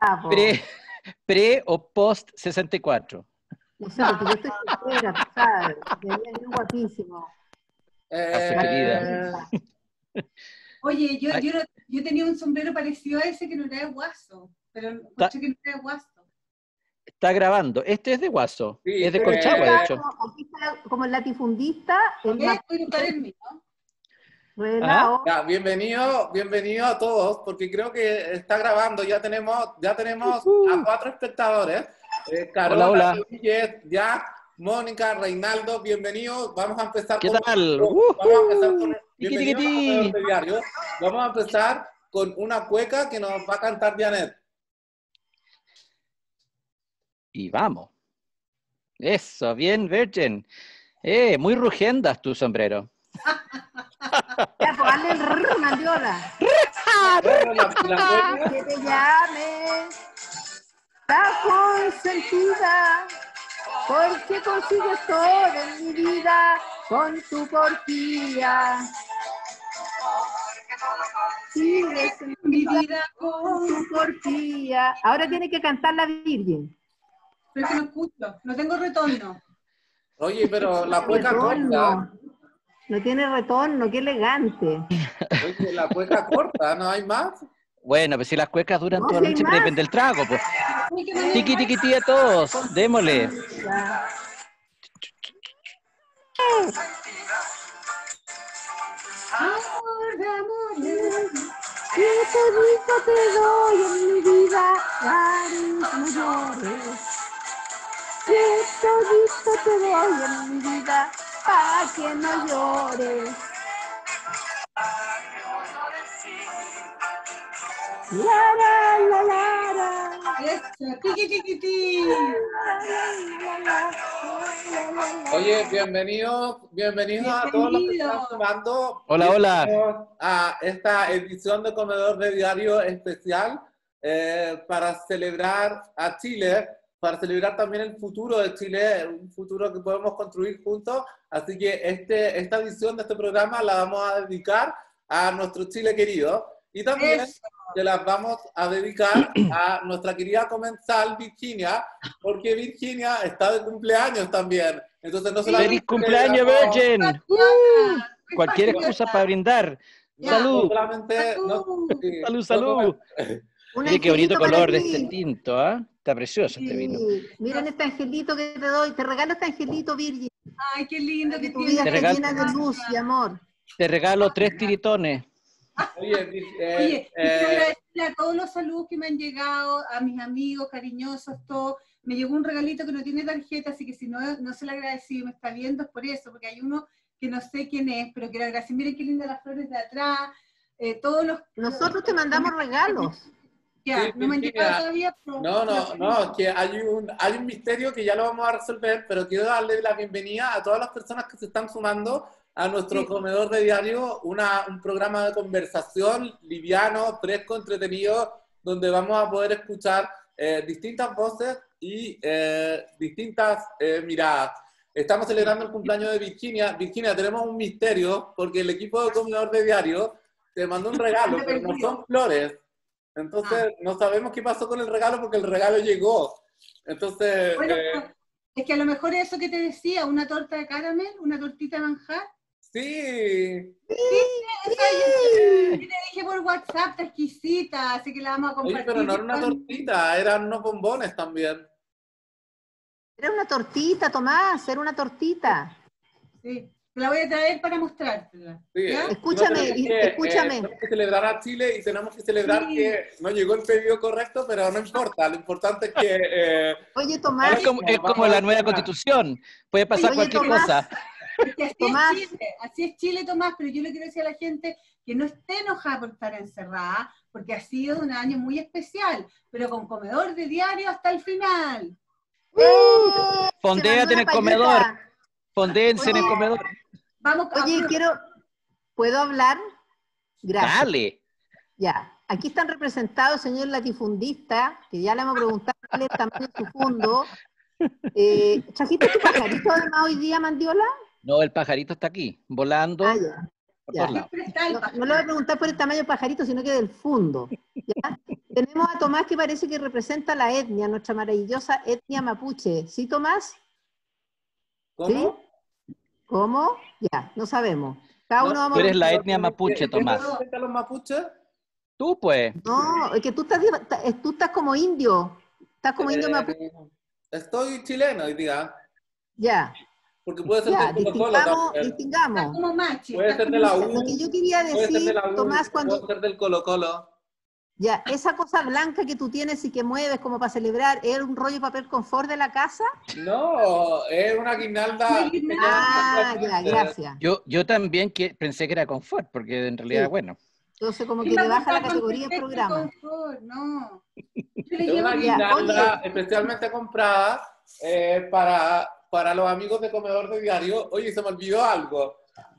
Bravo. Pre, pre o post 64. No sé, porque yo estoy soltera, tú sabes. Debería ser guapísimo. Eh. Oye, yo, yo, no- yo tenía un sombrero parecido a ese que no era de guaso, pero encontré que no era de guaso. Está grabando. Este es de Guaso. Sí, es de eh, Colchagua, de hecho. Aquí está como el latifundista, el ¿Ves? Más Voy a buscar el mío. revelado. ya, bienvenido, bienvenido a todos, porque creo que está grabando. Ya tenemos, ya tenemos a cuatro espectadores. Eh, Carola, Hola, hola. Jack, Mónica, Reinaldo, bienvenidos. Vamos a empezar ¿Qué con tal? Vamos a empezar con Tiqui, bienvenidos tiqui, a ti. Comedor de Diario. Vamos a empezar con una cueca que nos va a cantar Janet. Y vamos. Eso, bien, Virgin. Eh, muy rugendas tu sombrero. Hazle el rrr, mandiola. Que te llame la consentida, porque consigues todo en mi vida con tu porfía. Sigues en Mi vida con con... tu porfía. Ahora tiene que cantar la Virgen. Pero es que no escucho, no tengo retorno. Oye, pero la cueca corta. No tiene retorno, qué elegante. Oye, la cueca corta, ¿no hay más? Bueno, pues si las cuecas duran No, toda si la noche, más. depende del trago, pues. Tiki, tiki, tiki a todos. Démosle. Ya. Amor de amores. Si todito te doy en mi vida, Paris, no llores. Si todito te doy en mi vida, pa' que no llores. La, la, la, la, la. Eso, tiki, tiki, tiki. La, la, la, la, la, la. Oye, bienvenidos, bienvenidos a todos los que están Bienvenido. sumando. Hola, hola. A esta edición de Comedor de Diario especial eh, para celebrar a Chile, para celebrar también el futuro de Chile, un futuro que podemos construir juntos. Así que este, esta edición de este programa la vamos a dedicar a nuestro Chile querido y también Eso. se las vamos a dedicar a nuestra querida comensal Virginia, porque Virginia está de cumpleaños también. Entonces no solamente ¡Feliz cumpleaños, Virgin! Patriota. Cualquier excusa para brindar. Ya. No Salud. solamente, no- Salud. sí, Salud, no salud. Un Mire qué bonito color de este tinto, ¿ah? Está precioso este vino. Sí, Miren este angelito que te doy. Te regalo este angelito, Virgen. Ay, qué lindo que Que tu vida tiene. Te regalo- llena de luz y amor. Te regalo tres tiritones. Oye, eh, Oye, eh, agradecerle a todos los saludos que me han llegado, a mis amigos cariñosos, todo. Me llegó un regalito que no tiene tarjeta, así que si no, no se lo agradecí, me está viendo, es por eso, porque hay uno que no sé quién es, pero quiero agradecer. Miren qué lindas las flores de atrás, eh, todos los... Nosotros te mandamos regalos. Ya, Sí, no me han llegado todavía, pero... no, no, no, es que hay un, hay un misterio que ya lo vamos a resolver, pero quiero darle la bienvenida a todas las personas que se están sumando a nuestro Sí. comedor de diario, una, un programa de conversación liviano, fresco, entretenido, donde vamos a poder escuchar eh, distintas voces y eh, distintas eh, miradas. Estamos celebrando el cumpleaños de Virginia. Virginia, tenemos un misterio porque el equipo de comedor de diario te mandó un regalo, pero no son flores. Entonces, no sabemos qué pasó con el regalo porque el regalo llegó. Entonces, Bueno, eh, es que a lo mejor eso que te decía, una torta de caramel, una tortita de manjar. sí. Esa yo, yo te dije por WhatsApp, está exquisita, así que la vamos a Oye, compartir. pero no era una tortita, eran unos bombones también. Era una tortita, Tomás, era una tortita. Sí, la voy a traer para mostrártela. Eh, Escúchame, no que, escúchame. eh, tenemos que celebrar a Chile y tenemos que celebrar Sí. que no llegó el pedido correcto, pero no importa. Lo importante es que eh, Oye, Tomás, Es como, es como la nueva constitución. Puede pasar Oye, cualquier Tomás. cosa. Así Tomás. es Chile, así es Chile, Tomás, pero yo le quiero decir a la gente que no esté enojada por estar encerrada, porque ha sido un año muy especial, pero con comedor de diario hasta el final. ¡Eh! Fondéate en el comedor. Fondéense en el comedor. Vamos a Oye, quiero, ¿puedo hablar? Gracias. Dale. Ya. Aquí están representados señor latifundista, que ya le hemos preguntado cuál es el tamaño de su fondo. Eh, ¿Trajiste tu pajarito además hoy día, Mandiola? No, el pajarito está aquí, volando Ah, ya. por ya. No, no le voy a preguntar por el tamaño del pajarito, sino que del fondo. ¿ya? tenemos a Tomás que parece que representa la etnia, nuestra maravillosa etnia mapuche. ¿Sí, Tomás? ¿Cómo? ¿Cómo? Ya, no sabemos. Cada No, uno vamos Tú eres a... la etnia mapuche, ¿Quién Tomás. representa a los mapuches? Tú, pues. No, es que tú estás, eh, tú estás como indio. Estás como indio Eh, mapuche. Estoy chileno hoy día, Ya, porque puede ser ya, de Colo Colo distingamos. Está distingamos. como machi. Puede está ser de la. U. Lo que yo quería Puede ser de decir, Tomás, cuando, puede ser del Colo Colo. Ya, esa cosa blanca que tú tienes y que mueves como para celebrar, ¿es un rollo de papel confort de la casa? No, es una guirnalda. Ah, ya, gracias. Yo, yo también que pensé que era confort, porque en realidad, Sí. bueno. Entonces como que ¿Quién va le baja la categoría del programa. confort? No. Es una guirnalda especialmente comprada eh, para, para los amigos de Comedor de Diario. Oye, se me olvidó algo.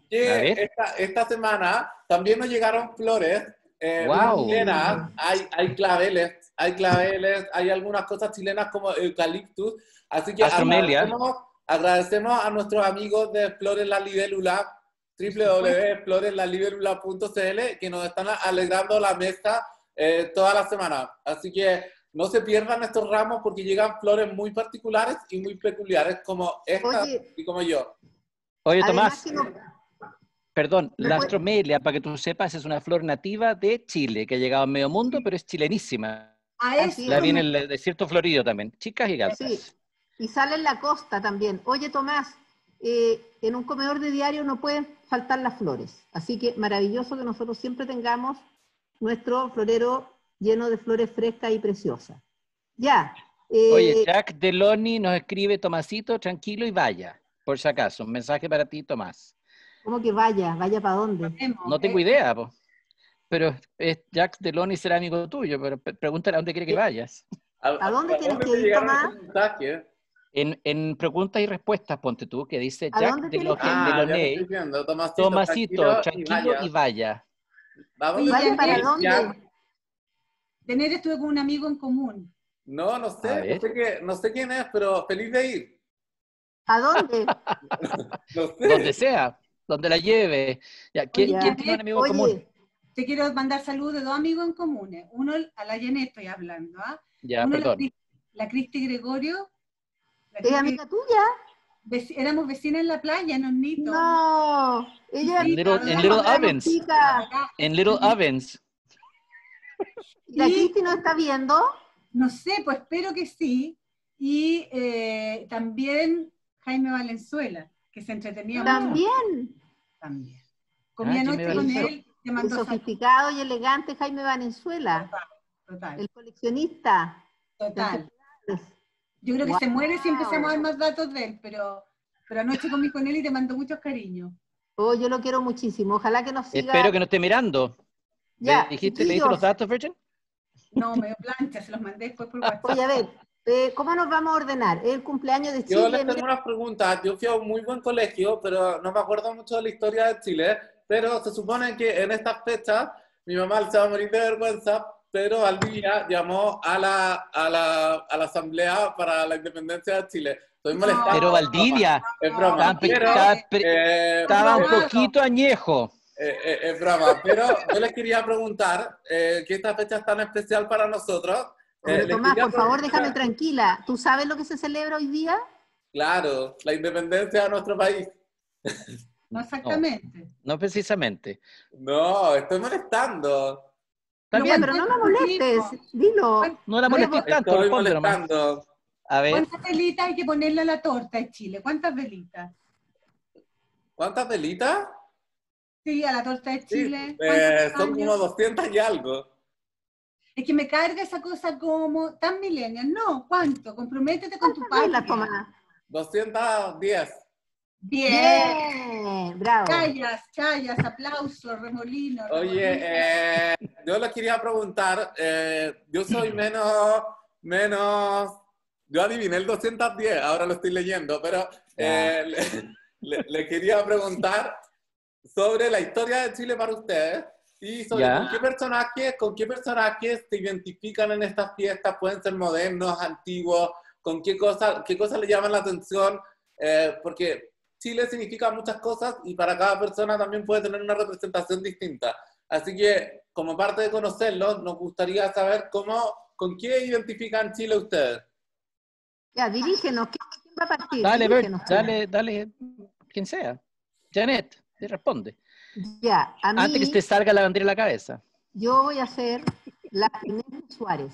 Que esta, esta semana también nos llegaron flores. Eh, Guau. chilenas. Hay, hay claveles, hay claveles, hay algunas cosas chilenas como eucaliptus. Así que agradecemos, agradecemos a nuestros amigos de Flores La Libélula, www.floreslaliberula.cl que nos están alegrando la mesa eh, toda la semana. Así que no se pierdan estos ramos porque llegan flores muy particulares y muy peculiares como esta Oye. y como yo. Oye, Además Tomás, que no- perdón, la astromelia, para que tú sepas, es una flor nativa de Chile, que ha llegado a medio mundo, pero es chilenísima. A eso La viene en el desierto florido también, chicas y gatas. Sí. Y sale en la costa también. Oye, Tomás, eh, en un comedor de diario no pueden faltar las flores. Así que maravilloso que nosotros siempre tengamos nuestro florero lleno de flores frescas y preciosas. Ya. eh, Oye, Jack Deloni nos escribe, Tomasito, tranquilo y vaya, por si acaso. Un mensaje para ti, Tomás. ¿Cómo que vaya? ¿Vaya para dónde? No tengo Eh, idea, po. pero es Jack Deloni será amigo tuyo, pero pe- pregúntale a dónde quiere que vayas. ¿A dónde tienes que ir, Tomás? mensajes? En, en preguntas y respuestas, ponte tú, que dice ¿A Jack que ir? Ah, Deloney. Tomasito, Tomasito, tranquilo y vaya. Vamos a ¿Vaya ya para dónde? ya. De enero estuve con un amigo en común. No, no sé, no sé, qué- no sé quién es, pero feliz de ir. ¿A dónde? No sé. Donde sea, donde la lleve. Ya, ¿quién, Oye, quién tiene un amigo en común? Te quiero mandar saludos de dos amigos en comunes. Uno, a la Janet estoy hablando, ¿ah? Ya, Uno, la, perdón. Cris- la Cristi Gregorio. La ¿es amiga tuya? veci- éramos vecinas en la playa, en Hornito. No. Ella En Sí, Little, en la Little. Acá. En Little Ovens. ¿Y la Cristi no está viendo? No sé, pues espero que sí. Y eh, también Jaime Valenzuela, que se entretenía mucho También. también. Comí Ah, con él, te El mandó sofisticado y elegante Jaime Valenzuela, Total, el coleccionista. total. Yo creo que se muere si empezamos a dar más datos de él, pero, pero anoche comí con él y te mandó muchos cariños. Oh, yo lo quiero muchísimo. Ojalá que nos siga. Espero que no esté mirando. Ya, ¿Le dijiste, ¿Le diste los datos, Virgin? No, me dio plancha, se los mandé después por WhatsApp. Oye, a ver, eh, ¿cómo nos vamos a ordenar? El cumpleaños de Yo Chile. les tengo unas preguntas. Yo fui a un muy buen colegio, pero no me acuerdo mucho de la historia de Chile. Pero se supone que en estas fechas mi mamá se va a morir de vergüenza, pero al día llamó a la, a la, a la Asamblea para la Independencia de Chile. Estoy molestando. Pero Valdivia, Es broma. Pero, eh, estaba un poquito añejo. Eh, eh, es broma, pero yo les quería preguntar eh, que esta fecha es tan especial para nosotros. Eh, pero Tomás, por favor, déjame tranquila. ¿Tú sabes lo que se celebra hoy día? Claro, la independencia de nuestro país. No exactamente. No precisamente. No, estoy molestando. Está Pero bien, pero no la ¿cuántas molestes. Dilo. no la molestes tanto, Estoy molestando. A ver, ¿Cuántas velitas hay que ponerle a la torta en Chile? ¿Cuántas velitas? ¿Cuántas velitas? Sí, a la torta de Sí, Chile. eh, ¿Cuántos son como 200 y algo. Es que me carga esa cosa como tan millennial. No, ¿cuánto? Comprométete con tu ¿Cuántas velas, patria. Tomás? 210. Bien. Bien, bravo. Chayas, chayas, aplausos, remolinos. Oye, remolinos. eh, yo les quería preguntar, eh, yo soy menos, menos, yo adiviné el 210, ahora lo estoy leyendo, pero eh, le, le- le quería preguntar sobre la historia de Chile para ustedes sobre Ya. con qué personajes, con qué personajes se identifican en estas fiestas, pueden ser modernos, antiguos, con qué cosas, qué cosas le llaman la atención, eh, porque Chile significa muchas cosas y para cada persona también puede tener una representación distinta. Así que como parte de conocerlos, nos gustaría saber cómo, con qué identifican Chile ustedes. Ya, dirígenos, ¿quién, va a partir? Dale, Bert, dale, dale, quien sea. Janet, te responde. Ya, a mí, Antes que te salga la bandera en la cabeza. yo voy a ser la Inés de Suárez.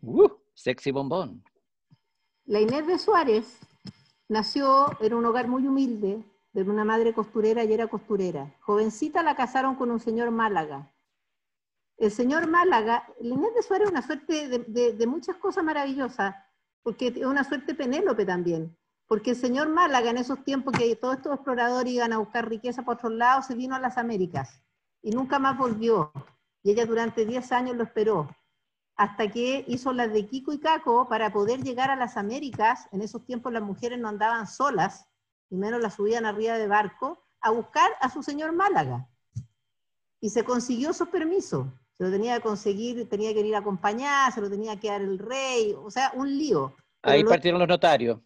Uh, sexy bombón. La Inés de Suárez nació en un hogar muy humilde, de una madre costurera y era costurera. Jovencita la casaron con un señor Málaga. El señor Málaga, la Inés de Suárez es una suerte de, de- de muchas cosas maravillosas, porque es una suerte Penélope también. Porque el señor Málaga, en esos tiempos que todos estos exploradores iban a buscar riqueza por otros lados, se vino a las Américas y nunca más volvió. Y ella durante 10 años lo esperó hasta que hizo las de Kiko y Caco para poder llegar a las Américas. En esos tiempos las mujeres no andaban solas, y menos las subían arriba de barco, a buscar a su señor Málaga. Y se consiguió esos permisos. Se lo tenía que conseguir, tenía que ir acompañada, se lo tenía que dar el rey, o sea, un lío. Pero Ahí lo- partieron los notarios.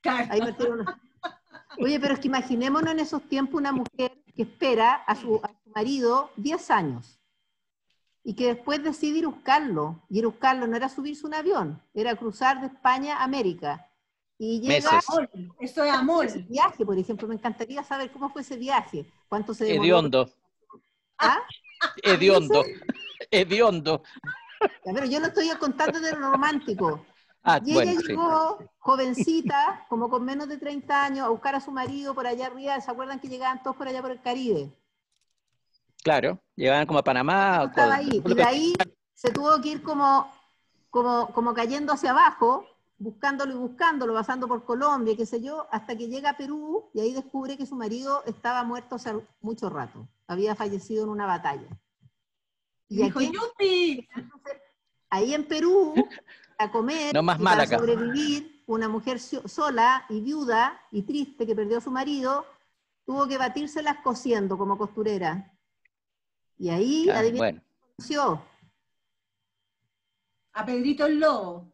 Claro. Ahí los- Oye, pero es que imaginémonos en esos tiempos una mujer que espera a su, a su marido 10 años y que después decide ir a buscarlo. Y ir a buscarlo no era subirse un avión, era cruzar de España a América. Y llega Meses. Amor, Eso es amor. ese viaje, por ejemplo, me encantaría saber cómo fue ese viaje, cuánto se demoró. Hediondo, ¿Ah? hediondo, hediondo. Pero yo no estoy contando de lo romántico. Ah, Y bueno, ella sí. llegó jovencita, como con menos de 30 años, a buscar a su marido por allá arriba. ¿Se acuerdan que llegaban todos por allá por el Caribe? Claro, llegaban como a Panamá. o estaba todo. ahí. Y de ahí se tuvo que ir como, como, como cayendo hacia abajo, buscándolo y buscándolo, pasando por Colombia, qué sé yo, hasta que llega a Perú y ahí descubre que su marido estaba muerto hace mucho rato. Había fallecido en una batalla. Y Dijo, aquí, ¡Yupi! ahí en Perú, a comer, No más y para sobrevivir, una mujer so- sola y viuda y triste que perdió a su marido, tuvo que batírselas cosiendo como costurera. Y ahí, Ah, adivina bueno, conoció? A Pedrito el Lobo.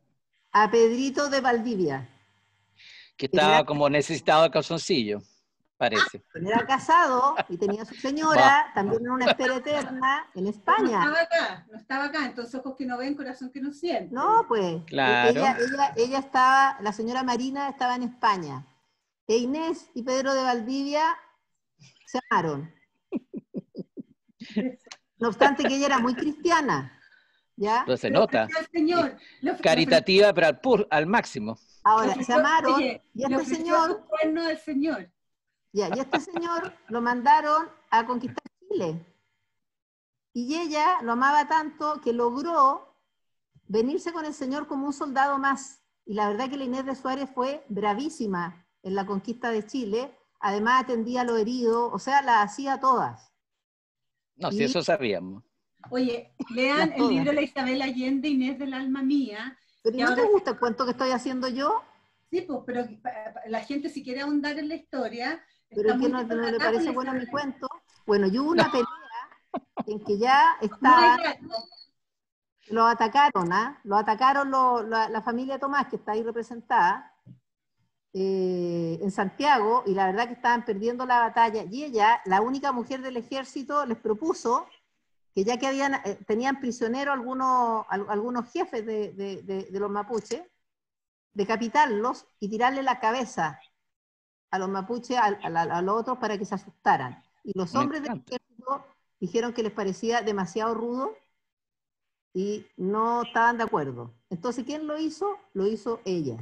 a Pedrito de Valdivia. que estaba como necesitado de calzoncillo, parece. Era casado y tenía su señora, también en una espera eterna, en No España. estaba acá, no estaba acá. Entonces, ojos que no ven, corazón que no siente. No, pues. Claro. Ella, ella, ella estaba, la señora Marina estaba en España. E Inés y Pedro de Valdivia se amaron. No obstante que ella era muy cristiana. ¿Ya? Entonces se nota. Señor. Caritativa, pero al, pur- al máximo. Ahora, se amaron oye, y este señor cuerno al Señor. Ya, y este señor lo mandaron a conquistar Chile. Y ella lo amaba tanto que logró venirse con el señor como un soldado más. Y la verdad que la Inés de Suárez fue bravísima en la conquista de Chile. Además atendía a los heridos, o sea, la hacía todas. No, si eso sabíamos. Oye, lean el libro de la Isabel Allende, Inés del alma mía. Pero ¿no te gusta el cuento que estoy haciendo yo? Sí, pues, pero pa- la gente si quiere ahondar en la historia, Pero es que no, no le parece bueno mi cuento. Bueno, y hubo una pelea en que ya estaba... Los atacaron, ¿ah? Los atacaron lo- la, la familia Tomás, que está ahí representada, eh, en Santiago, y la verdad que estaban perdiendo la batalla. Y ella, la única mujer del ejército, les propuso que ya que habían, eh, tenían prisioneros algunos, al- algunos jefes de, de- de- de los mapuches, decapitarlos y tirarle la cabeza a los mapuches, a, a la- a los otros, para que se asustaran. Y los hombres del ejército dijeron que les parecía demasiado rudo y no estaban de acuerdo. Entonces, ¿quién lo hizo? Lo hizo ella.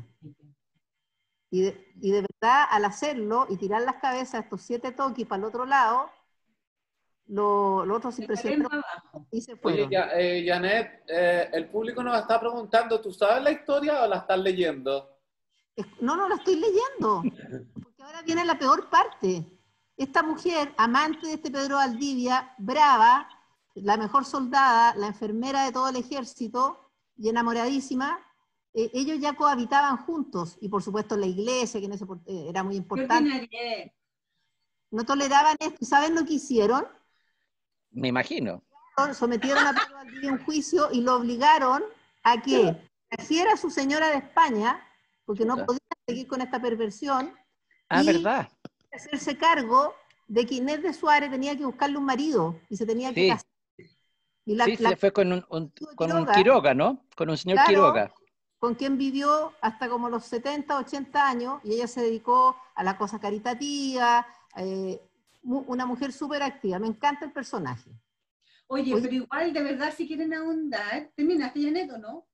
Y de, y de verdad, al hacerlo y tirar las cabezas a estos siete toquis para el otro lado, lo- los otros se impresionaron y se Oye, fueron. ya, eh, Janet, eh, el público nos está preguntando, ¿tú sabes la historia o la estás leyendo? No, no lo estoy leyendo, porque ahora viene la peor parte. Esta mujer, amante de este Pedro Valdivia, brava, la mejor soldada, la enfermera de todo el ejército y enamoradísima, eh, ellos ya cohabitaban juntos, y por supuesto la iglesia, que en ese eh, era muy importante, no toleraban esto. ¿Y saben lo que hicieron? Me imagino. Sometieron a Pedro Valdivia a un juicio y lo obligaron a que trajera a su señora de España, porque no podía seguir con esta perversión, Ah, Y- ¿verdad? hacerse cargo de que Inés de Suárez tenía que buscarle un marido y se tenía que Sí. casar. Y la, sí, la- se fue con un, un- con un Quiroga. Quiroga, ¿no? Con un señor Claro. Quiroga. con quien vivió hasta como los 70, 80 años, y ella se dedicó a la cosa caritativa, eh, una mujer súper activa. Me encanta el personaje. Oye, Oye. pero igual, de verdad, si quieren ahondar, ¿terminaste, Janet, o no?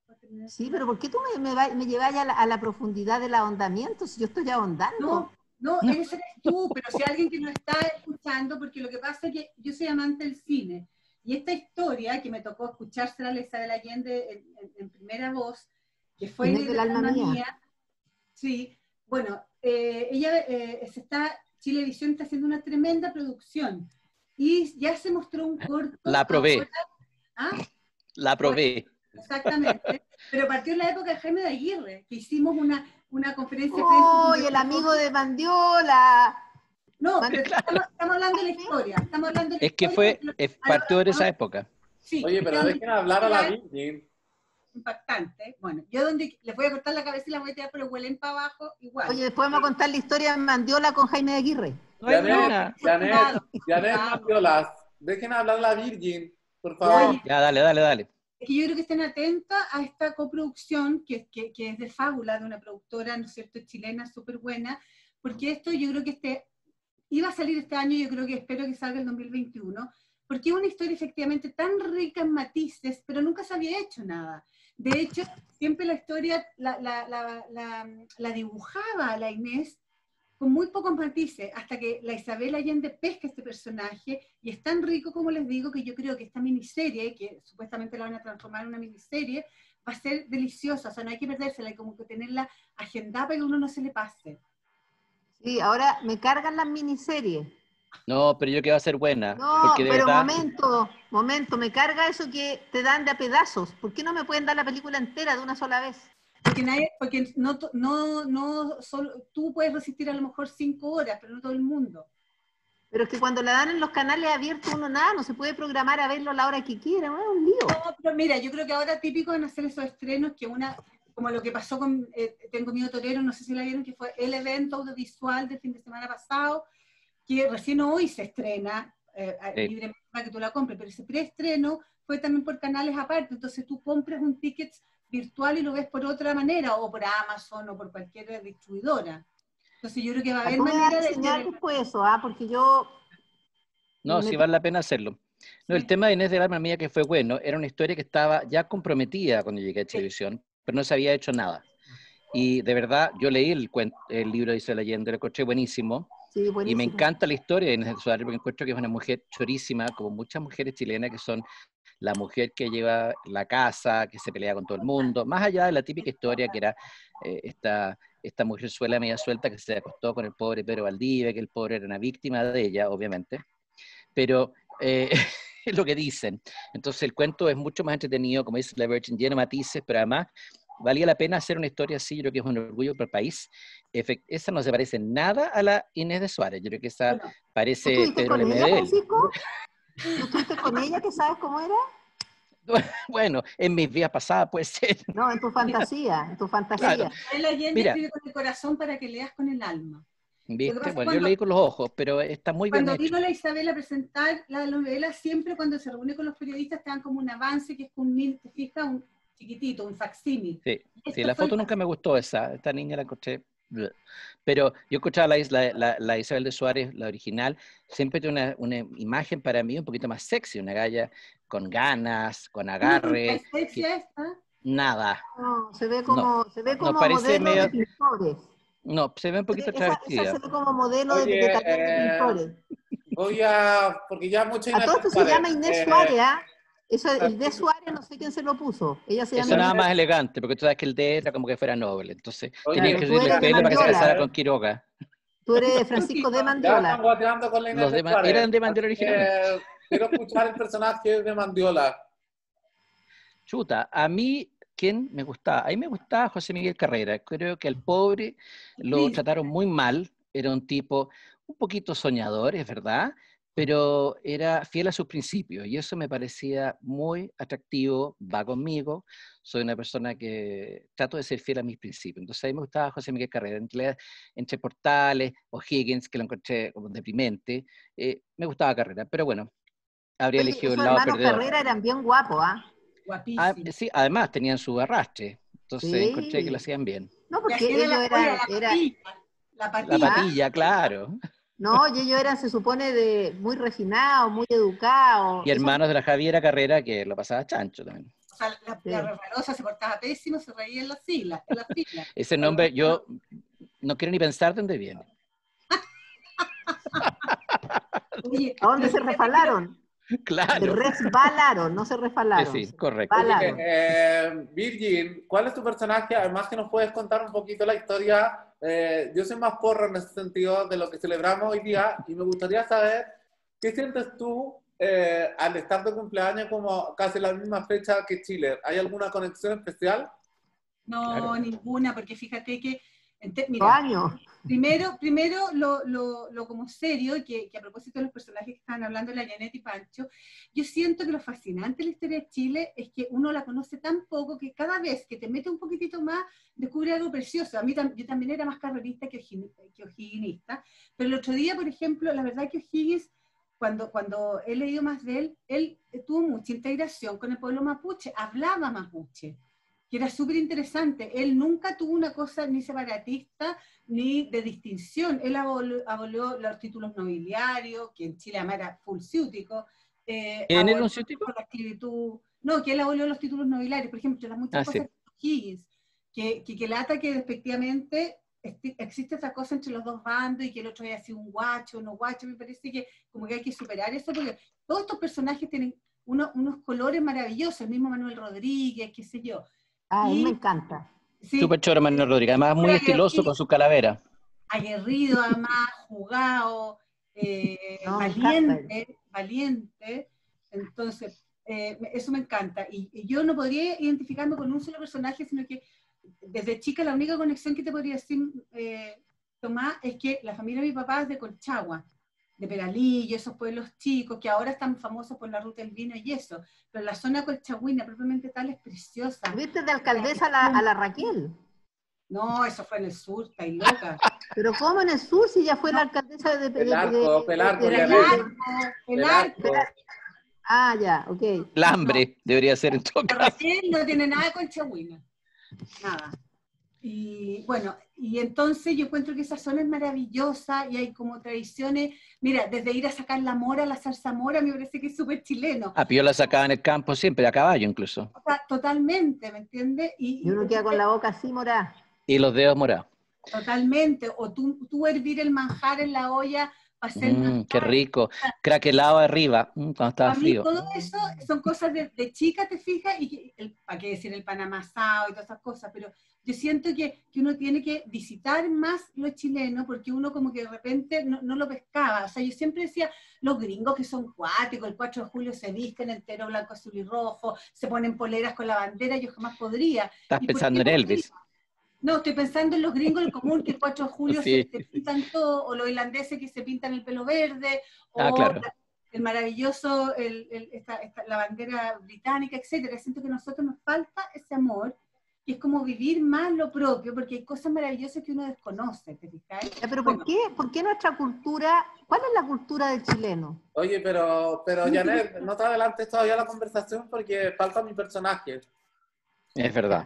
Sí, pero ¿por qué tú me, me, me llevas a la, a la profundidad del ahondamiento si yo estoy ahondando? No, no, No. ese eres tú, pero si alguien que no está escuchando, porque lo que pasa es que yo soy amante del cine, y esta historia que me tocó escuchársela a Isabel Allende en, en- en primera voz, que fue Inés del alma mía. sí, bueno, eh, ella eh, se está, Chilevisión está haciendo una tremenda producción, y ya se mostró un corto. La probé. ¿Ah? La probé. Exactamente. Pero partió en la época de Jaime de Aguirre, que hicimos una, una conferencia ¡Oh, y el amigo de Mandiola! No, pero estamos, estamos hablando de la historia. Estamos hablando de la Es que historia fue, es- partió de esa época. Sí, Oye, pero dejen hablar a la Real, Virgin. Impactante. Bueno, yo donde les voy a cortar la cabeza y la voy a tirar por el huelen para abajo, igual. Oye, después vamos a contar la historia de Mandiola con Jaime de Aguirre. Janet, Janet, Janet. Mandiolas, dejen hablar a la Virgin, por favor. Oye, Ya, dale, dale, dale. Que yo creo que estén atentas a esta coproducción que, que, que es de Fábula, de una productora, ¿no es cierto?, chilena súper buena, porque esto yo creo que este iba a salir este año, yo creo que espero que salga el 2021, porque es una historia efectivamente tan rica en matices, pero nunca se había hecho nada. De hecho, siempre la historia la, la, la, la, dibujaba la Inés con muy pocos matices, hasta que la Isabel Allende pesca este personaje, y es tan rico como les digo que yo creo que esta miniserie, que supuestamente la van a transformar en una miniserie, va a ser deliciosa, o sea, no hay que perdérsela, hay como que tenerla agendada para que uno no se le pase. Sí, ahora me cargan las miniseries. No, pero yo que va a ser buena. No, porque de pero verdad. momento, momento, me carga eso que te dan de a pedazos. ¿Por qué no me pueden dar la película entera de una sola vez? Porque, nadie, porque no, no, no solo, tú puedes resistir a lo mejor cinco horas, pero no todo el mundo. Pero es que cuando la dan en los canales abiertos uno nada, no se puede programar a verlo a la hora que quiera, ¿no? es un lío. No, pero mira, yo creo que ahora típico en hacer esos estrenos que una, como lo que pasó con eh, Tengo Miedo Torero, no sé si la vieron, que fue el evento audiovisual del fin de semana pasado, que recién hoy se estrena, eh, Sí. libremente para que tú la compres, pero ese preestreno fue también por canales aparte, entonces tú compras un ticket virtual y lo ves por otra manera, o por Amazon o por cualquier distribuidora. Entonces yo creo que va a haber manera a de... enseñar de- después eso, ¿ah? porque yo... No, sí vale la pena hacerlo. No, el Sí. tema de Inés del Alma Mía que fue bueno, era una historia que estaba ya comprometida cuando llegué a televisión, pero no se había hecho nada. Y de verdad, yo leí el, el libro de Isabel Allende, lo encontré buenísimo. Sí, Y buenísimo. me encanta la historia de Inés del Suárez, porque encuentro que es una mujer chorísima, como muchas mujeres chilenas que son la mujer que lleva la casa, que se pelea con todo el mundo, más allá de la típica historia que era eh, esta, esta mujer suela media suelta que se acostó con el pobre Pedro Valdivia, que el pobre era una víctima de ella, obviamente. Pero eh, es lo que dicen. Entonces el cuento es mucho más entretenido, como dice la Virgin, lleno de matices, pero además valía la pena hacer una historia así, yo creo que es un orgullo para el país. Efect- esa no se parece nada a la Inés de Suárez, yo creo que esa Bueno, ¿Tú parece Pedro. Francisco? ¿Tú estuviste con ella que sabes cómo era? Bueno, en mis vidas pasadas puede ser. No, en tu fantasía, en tu fantasía. Claro. Allende escribe con el corazón para que leas con el alma. ¿Viste? Bueno, cuando- yo leí con los ojos, pero está muy bien Cuando vino la Isabel a presentar la novela, siempre cuando se reúne con los periodistas te dan como un avance que es con un, mil- te fijas, un chiquitito, un facsímil. Sí, Sí, la foto el- nunca me gustó esa. Esta niña la encontré. Pero yo escuchaba la, isla- la, la Isabel de Suárez, la original, siempre tiene una, una imagen para mí un poquito más sexy, una galla con ganas, con agarre, Esencia esta, nada. No, se ve como, se ve como parece modelo medio- de pintores. No, se ve un poquito Esa, esa travestida. se ve como modelo de, Oye, de taller de eh, pintores. Voy a, porque ya mucha A todo esto se llama Inés eh, Suárez, ¿ah? Eso, el de Suárez, no sé quién se lo puso. Ella se Eso nada más elegante, porque tú sabes que el D era como que fuera noble. Entonces, Oye, tenía que subirle el de pelo para que se casara con Quiroga. Tú eres Francisco de Ya Mandiola. están guateando con la Inés Los de Ma- Suárez. eran de Mandiola originalmente. Quiero escuchar el personaje de Mandiola. Chuta, a mí, ¿quién me gustaba? A mí me gustaba José Miguel Carrera. Creo que al pobre lo Sí. trataron muy mal. Era un tipo un poquito soñador, es verdad, pero era fiel a sus principios y eso me parecía muy atractivo, va conmigo. Soy una persona que trato de ser fiel a mis principios. Entonces a mí me gustaba José Miguel Carrera. Entre, entre Portales o Higgins, que lo encontré como deprimente, eh, me gustaba Carrera. Pero bueno, habría Oye, elegido el lado hermanos perdedor. Carrera eran bien guapos, ¿ah? Guapísimo. Ah, sí, además tenían su arrastre. Entonces Sí. encontré que lo hacían bien. No, porque ellos la, eran, oye, la era- patilla, la La patilla. patilla, claro. No, y ellos eran, se supone, de muy refinados, muy educados. Y Eso- hermanos de la Javiera Carrera que lo pasaba chancho también. O sea, la, Sí. la resbalosa se portaba pésimo, se reía en las filas, en las filas. Ese nombre yo no quiero ni pensar de dónde viene. Oye, ¿A dónde se refalaron? Se Claro. resbalaron, no se refalaron. Sí, sí, correcto. Balaron. Eh, Virgin, ¿cuál es tu personaje? Además que nos puedes contar un poquito la historia. Eh, yo soy más porro en ese sentido de lo que celebramos hoy día y me gustaría saber qué sientes tú eh, al estar de cumpleaños como casi la misma fecha que Chile. ¿Hay alguna conexión especial? No, Claro. ninguna, porque fíjate que, mira, años. primero, primero lo, lo, lo como serio, que, que a propósito de los personajes que estaban hablando, la Janet y Pancho, yo siento que lo fascinante de la historia de Chile es que uno la conoce tan poco que cada vez que te mete un poquitito más, descubre algo precioso. A mí yo también era más carrerista que, que o'higginista, pero el otro día, por ejemplo, la verdad que O'Higgins, cuando, cuando he leído más de él, él tuvo mucha integración con el pueblo mapuche, hablaba mapuche que era súper interesante. Él nunca tuvo una cosa ni separatista ni de distinción. Él abolió, abolió los títulos nobiliarios, que en Chile además era full ciútico. Eh, ¿Quién era abolió un ciútico? la esclavitud. No, que él abolió los títulos nobiliarios. Por ejemplo, las muchas Ah, sí. cosas de Higgins, que, que, que lata que despectivamente existe esa cosa entre los dos bandos y que el otro haya sido un guacho o no guacho. Me parece que como que hay que superar eso porque todos estos personajes tienen uno- unos colores maravillosos. El mismo Manuel Rodríguez, qué sé yo. Ah, a mí Y- me encanta. Sí, Súper choro Manuel Rodríguez. Además, muy estiloso con su calavera. aguerrido, además, jugado, eh, No, él. valiente, valiente. Entonces, eh, eso me encanta. Y, y yo no podría identificarme con un solo personaje, sino que desde chica la única conexión que te podría decir, eh, Tomás, es que la familia de mi papá es de Colchagua, de Peralillo, esos pueblos chicos que ahora están famosos por la ruta del vino y eso. Pero la zona colchagüina propiamente tal es preciosa. ¿Viste de alcaldesa a la, a la Raquel? No, eso fue en el sur, está ahí loca. Pero ¿cómo en el sur si ya fue la alcaldesa de... de- de- Pelarco, de- Pelarco, de- ya de- El ves. arco, el arco. Ah, ya, ok. El hambre debería ser en todo caso. Raquel no tiene nada con Chihuahua. Nada. Y bueno, y entonces yo encuentro que esa zona es maravillosa y hay como tradiciones, mira, desde ir a sacar la mora, la salsa mora, me parece que es súper chileno. A Pío la sacaba en el campo siempre, a caballo incluso. O sea, totalmente, ¿me entiendes? Y, Y uno queda con la boca así morada. Y los dedos morados. Totalmente. O tú, tú hervir el manjar en la olla para hacer Mm, qué rico. Craquelado arriba, mm, cuando estaba Para mí frío. todo eso son cosas de, de chica, te fijas, y el, para qué decir el pan amasado y todas esas cosas, pero yo siento que, que uno tiene que visitar más lo chileno porque uno como que de repente no, no lo pescaba. O sea, yo siempre decía, los gringos que son cuáticos, el 4 de julio se visten entero blanco, azul y rojo, se ponen poleras con la bandera, yo jamás podría. Estás ¿Y por pensando en Elvis. No, estoy pensando en los gringos del común que el 4 de julio Sí. se, se pintan todo, o los irlandeses que se pintan el pelo verde, o Ah, claro. la- el maravilloso, el- el- esta- esta- la bandera británica, etcétera. Siento que a nosotros nos falta ese amor, que es como vivir más lo propio, porque hay cosas maravillosas que uno desconoce, ¿te fijas? Ya, Pero Bueno. ¿por qué, ¿por qué nuestra cultura, cuál es la cultura del chileno? Oye, pero, pero Janet, no te adelantes todavía la conversación porque falta mi personaje. Es verdad.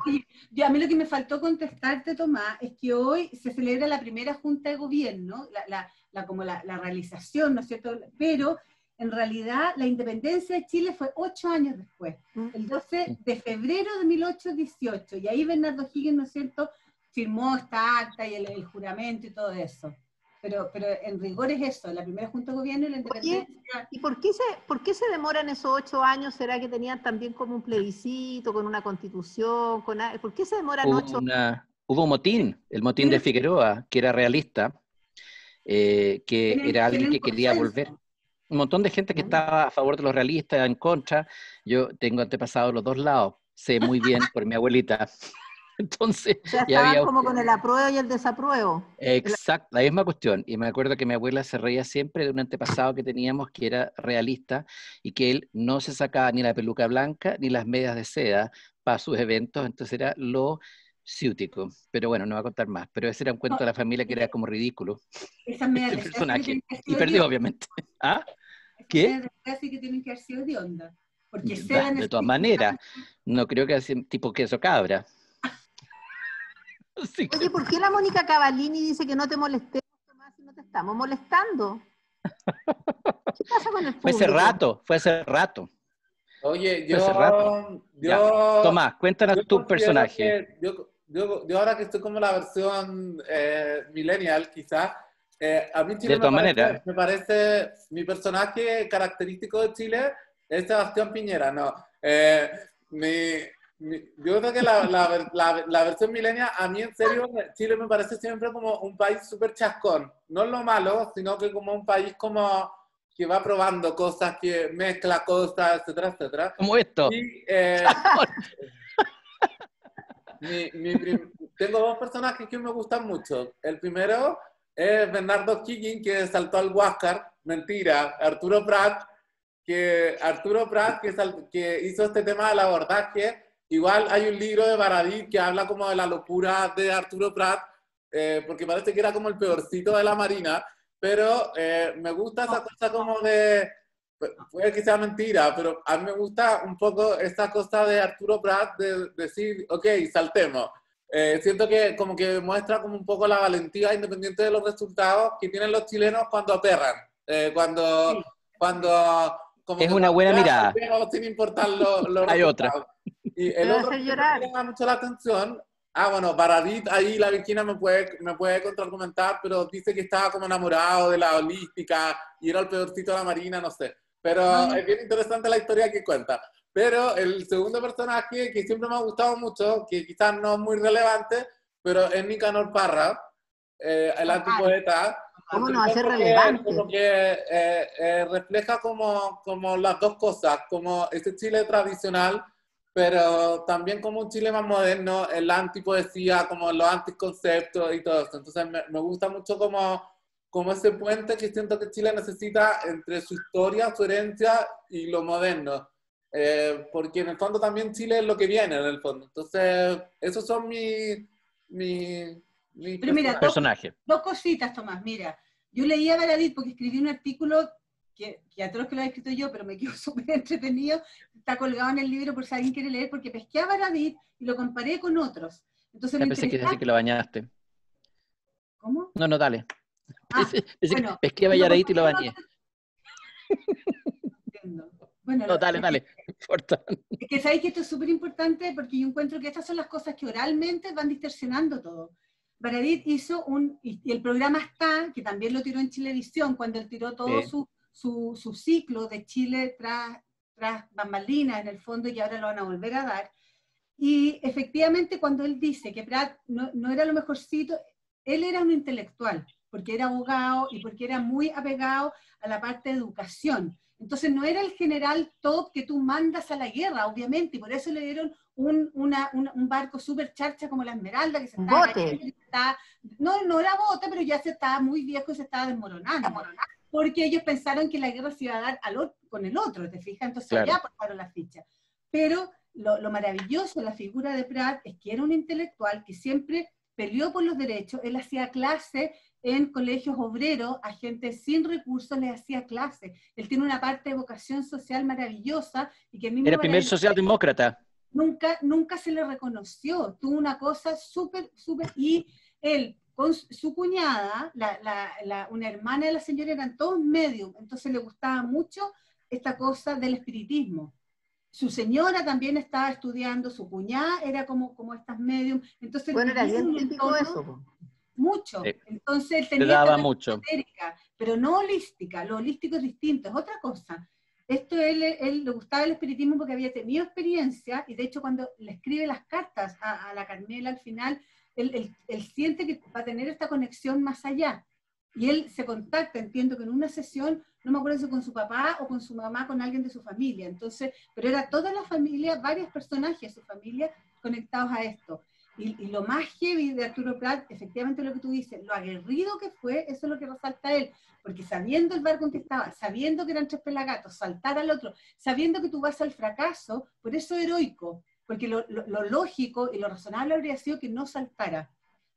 Yo, a mí lo que me faltó contestarte, Tomás, es que hoy se celebra la primera Junta de Gobierno, la, la- la- como la, la realización, ¿no es cierto? Pero en realidad la independencia de Chile fue ocho años después, ¿Mm? el 12 de febrero de 1818, y ahí Bernardo Higgins, ¿no es cierto?, firmó esta acta y el, el juramento y todo eso. Pero, pero en rigor es eso, la primera Junta de Gobierno y la independencia. ¿Y por qué, se, por qué se demoran esos ocho años? ¿Será que tenían también como un plebiscito, con una constitución? Con, a- ¿Por qué se demoran Hubo, ocho una- hubo un motín, el motín de Figueroa, que era realista, eh, que era alguien que quería consenso. volver. Un montón de gente que estaba a favor de los realistas, en contra. Yo tengo antepasados de los dos lados, sé muy bien por mi abuelita. Entonces, O sea, ya estaban había como con el apruebo y el desapruebo. Exacto, la misma cuestión. Y me acuerdo que mi abuela se reía siempre de un antepasado que teníamos que era realista y que él no se sacaba ni la peluca blanca ni las medias de seda para sus eventos, entonces era lo ciútico. Pero bueno, no voy a contar más. Pero ese era un cuento de la familia que era como ridículo, Esas medias de personaje. Y perdió, obviamente. ¿Ah? Que tienen que haber sido de onda. Porque todas maneras, no creo que sea tipo queso cabra. Sí Oye, ¿por qué la Mónica Cavallini dice que no te molestemos, Tomás, si no te estamos molestando? ¿Qué pasa con el público? fue hace rato, fue hace rato. Oye, Fue hace yo... rato. yo Tomás, cuéntanos yo tu personaje. que yo, yo, yo ahora que estoy como la versión eh, millennial, quizás, eh, a mí Chile De todas me, parece, maneras. me parece, mi personaje característico de Chile es Sebastián Piñera, no. Eh, mi- mi- yo creo que la, la, la- la versión millennial, a mí en serio, Chile me parece siempre como un país súper chascón. No lo malo, sino que como un país como que va probando cosas, que mezcla cosas, etcétera, etcétera. Como esto. Y, eh, mi- tengo dos personajes que me gustan mucho. El primero es Bernardo Higgins, que saltó al Huáscar. Mentira, Arturo Prat, que Arturo Prat, que, hizo este tema del abordaje. Igual hay un libro de Baradí que habla como de la locura de Arturo Prat, eh, porque parece que era como el peorcito de la Marina, pero eh, me gusta esa cosa como de, puede que sea mentira, pero a mí me gusta un poco esta cosa de Arturo Prat de, decir, ok, saltemos. Eh, siento que como que muestra como un poco la valentía independiente de los resultados que tienen los chilenos cuando aperran, eh, cuando, Sí. cuando como Es que una buena mirada. sin importar lo- los Hay otra. Y el otro que llorar. me llama mucho la atención, ah, bueno, Baradit, ahí la Virginia me puede, me puede contraargumentar, pero dice que estaba como enamorado de la holística y era el peorcito de la marina, no sé. Pero Ah. es bien interesante la historia que cuenta. Pero el segundo personaje que siempre me ha gustado mucho, que quizás no es muy relevante, pero es Nicanor Parra, eh, el Ah, antipoeta. ¿Cómo no va a ser Como que- relevante? Como que eh, eh, refleja como, como las dos cosas, como ese Chile tradicional, pero también como un Chile más moderno, en la antipoesía, como los anticonceptos y todo eso. Entonces me, me gusta mucho como, como ese puente que siento que Chile necesita entre su historia, su herencia y lo moderno. Eh, porque en el fondo también Chile es lo que viene, en el fondo. Entonces, esos son mis... Pero mira, Personaje. Dos cositas, Tomás. Mira, yo leí a Baradit porque escribí un artículo que, que a todos que lo he escrito yo, pero me quedó súper entretenido. Está colgado en el libro por si alguien quiere leer, porque pesqué a Baradit y lo comparé con otros. Entonces, Ya lo pensé que decir que lo bañaste. ¿Cómo? No, no, dale. Ah, Pensé- bueno. pesqué a Bayaradito y lo bañé. Bueno, No, dale, dale. Es que sabéis que esto es súper importante porque yo encuentro que estas son las cosas que oralmente van distorsionando todo. Baradit hizo un, y el programa está, que también lo tiró en Chilevisión, cuando él tiró todo Sí. su, su, su ciclo de Chile tras, tras bambalinas en el fondo y que ahora lo van a volver a dar. Y efectivamente cuando él dice que Prat no, no era lo mejorcito, él era un intelectual, porque era abogado y porque era muy apegado a la parte de educación. Entonces no era el general top que tú mandas a la guerra, obviamente, y por eso le dieron un, una- una- un barco súper charcha como la Esmeralda, que se Un estaba bote. que estaba- no, no era bote, pero ya se estaba muy viejo y se estaba desmoronando. Porque ellos pensaron que la guerra se iba a dar al ot- con el otro, ¿te fijas? Entonces Claro. ya pasaron las fichas. Pero lo, lo maravilloso de la figura de Pratt es que era un intelectual que siempre peleó por los derechos, él hacía clase en colegios obreros, a gente sin recursos le hacía clase. Él tiene una parte de vocación social maravillosa y que a mí me Era primer socialdemócrata. nunca, nunca se le reconoció. Tuvo una cosa súper, súper. Y él, con su cuñada, la, la- la- una hermana de la señora, eran todos medios. Entonces le gustaba mucho esta cosa del espiritismo. Su señora también estaba estudiando, su cuñada era como, como estas medium. Entonces, Bueno, era bien típico entorno eso. Mucho. Sí. Entonces tenía daba esta mucho. esotérica, pero no holística. Lo holístico es distinto, es otra cosa. Esto él, él le gustaba el espiritismo porque había tenido experiencia y de hecho cuando le escribe las cartas a, a la Carmela al final, él, él- él siente que va a tener esta conexión más allá. Y él se contacta, entiendo que en una sesión, no me acuerdo si con su papá o con su mamá, con alguien de su familia. Entonces, pero era toda la familia, varios personajes de su familia conectados a esto. Y, y lo más heavy de Arturo Prat, efectivamente lo que tú dices, lo aguerrido que fue, eso es lo que resalta él, porque sabiendo el barco en que estaba, sabiendo que eran tres pelagatos, saltar al otro, sabiendo que tú vas al fracaso, por eso heroico, porque lo, lo- lo lógico y lo razonable habría sido que no saltara.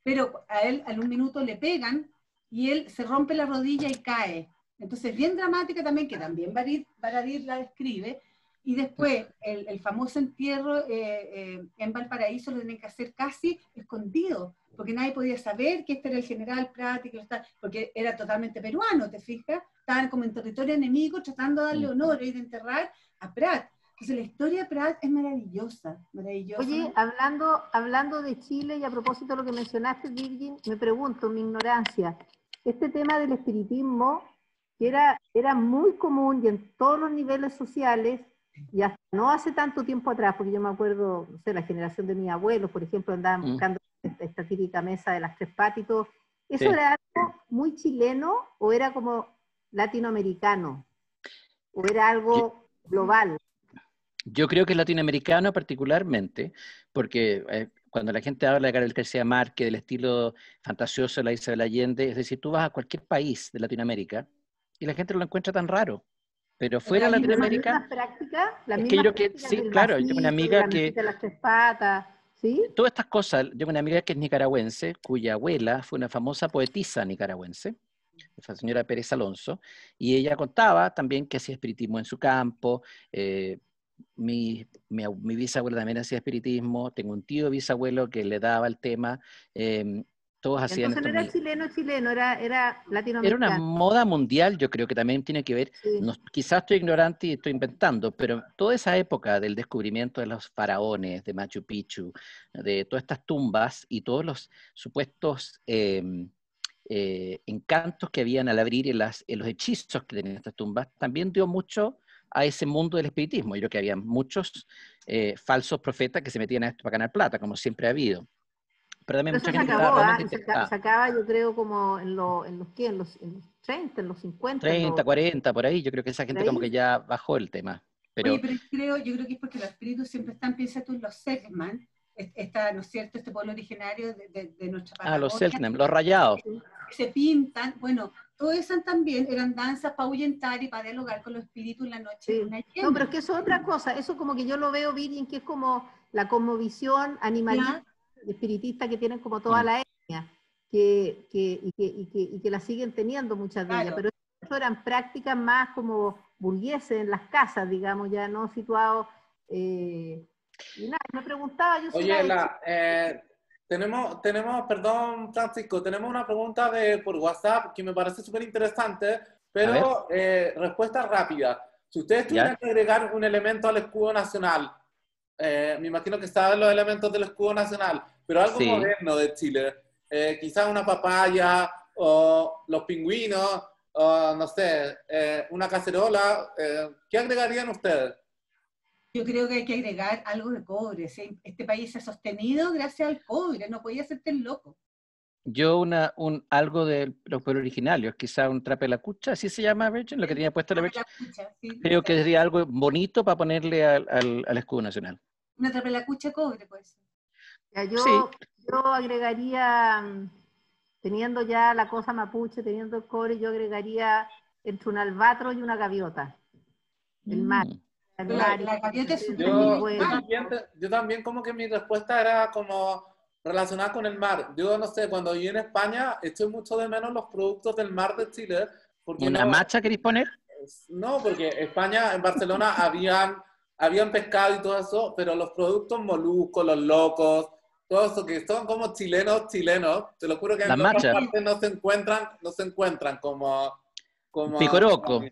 Pero a él en un minuto le pegan y él se rompe la rodilla y cae. Entonces, bien dramática también, que también Baradit la describe. Y después, el, el famoso entierro eh, eh, en Valparaíso lo tienen que hacer casi escondido, porque nadie podía saber que este era el general Prat y que está, porque era totalmente peruano, ¿te fijas? Estaban como en territorio enemigo tratando de darle honor y de enterrar a Prat. Entonces la historia de Prat es maravillosa, maravillosa. Oye, hablando, hablando de Chile y a propósito de lo que mencionaste, Virgin, me pregunto, mi ignorancia, este tema del espiritismo, que era, era muy común y en todos los niveles sociales, y hasta no hace tanto tiempo atrás, porque yo me acuerdo, no sé, la generación de mis abuelos, por ejemplo, andaban Mm. buscando esta, esta típica mesa de las tres todo. ¿Eso Sí. era algo muy chileno o era como latinoamericano? ¿O era algo global? Yo creo que es latinoamericano particularmente, porque eh, cuando la gente habla de Gabriel García Márquez, del estilo fantasioso de la Isabel Allende, es decir, tú vas a cualquier país de Latinoamérica y la gente no lo encuentra tan raro. Pero fuera de ¿Y las Latinoamérica, mismas prácticas? ¿Las Es que mismas yo creo que sí, claro, yo tengo una amiga la que- mesita de las tres patas, ¿sí? todas estas cosas, yo tengo una amiga que es nicaragüense, cuya abuela fue una famosa poetisa nicaragüense, la señora Pérez Alonso, y ella contaba también que hacía espiritismo en su campo, eh, mi, mi, mi bisabuela también hacía espiritismo, tengo un tío bisabuelo que le daba el tema, eh, todos hacían Entonces no era chileno, chileno, era, era Era latinoamericano. una moda mundial, yo creo que también tiene que ver, sí. no- quizás estoy ignorante y estoy inventando, pero toda esa época del descubrimiento de los faraones, de Machu Picchu, de todas estas tumbas y todos los supuestos em, eh, encantos que habían al abrir y las, en los hechizos que tenían estas tumbas, también dio mucho a ese mundo del espiritismo. Yo creo que había muchos eh, falsos profetas que se metían a esto para ganar plata, como siempre ha habido. Pero también Pero mucha se gente acabó, ¿ah? se, aca- interesada. se acaba yo creo como en, lo- en los, ¿qué? En los, en los 30, en los 50. en 30, los- 40, por ahí, yo creo que esa gente como que ya bajó el tema. Pero Oye, pero yo creo, yo creo que es porque los espíritus siempre están, piensa tú en los Selkman, es- esta, ¿no es cierto?, este pueblo originario de, de- de nuestra Ah, los Patagonia, Selknam, los rayados. se pintan, bueno, todas esas también eran danzas para ahuyentar y para dialogar con los espíritus en la noche. Sí. de llena. No, pero es que eso es otra cosa. Eso como que yo lo veo, Virgin, que es como la cosmovisión animalista, espiritista que tienen como toda la etnia, que, que, y, que, y, que, y que la siguen teniendo muchas de ellas. Pero eso eran prácticas más como burgueses en las casas, digamos, ya no situados. eh, y nada, me preguntaba yo Oye, la, eh, tenemos, tenemos, perdón, Francisco, tenemos una pregunta de, por WhatsApp que me parece súper interesante, pero eh, respuesta rápida. Si ustedes tuvieran que agregar un elemento al escudo nacional, eh, me imagino que saben los elementos del escudo nacional, pero algo Sí. moderno de Chile, eh, quizás una papaya o los pingüinos, o no sé, eh, una cacerola, eh, ¿qué agregarían ustedes? Yo creo que hay que agregar algo de cobre. ¿sí? Este país se ha sostenido gracias al cobre, no podía ser tan loco. Yo una, un, algo de los pueblos originarios, quizá un trape la cucha, así se llama Virgin, lo que tenía puesto la Virgin. Sí, Creo que sería algo bonito para ponerle al, al, al escudo nacional. Una trapelacucha de cobre, pues. Ya, yo, Sí. yo agregaría, teniendo ya la cosa mapuche, teniendo el cobre, yo agregaría entre un albatro y una gaviota. El mar. Mm. el La- mar, la gaviota es Yo, bueno. yo también, yo también como que mi respuesta era como relacionada con el mar. Yo no sé, cuando viví en España eché mucho de menos los productos del mar de Chile. Porque ¿Una no, macha queréis poner? No, porque España, en Barcelona habían, habían pescado y todo eso, pero los productos moluscos, los locos, todo eso que son como chilenos, chilenos, te lo juro que en machas. partes no se encuentran, no se encuentran como... como Picoroco.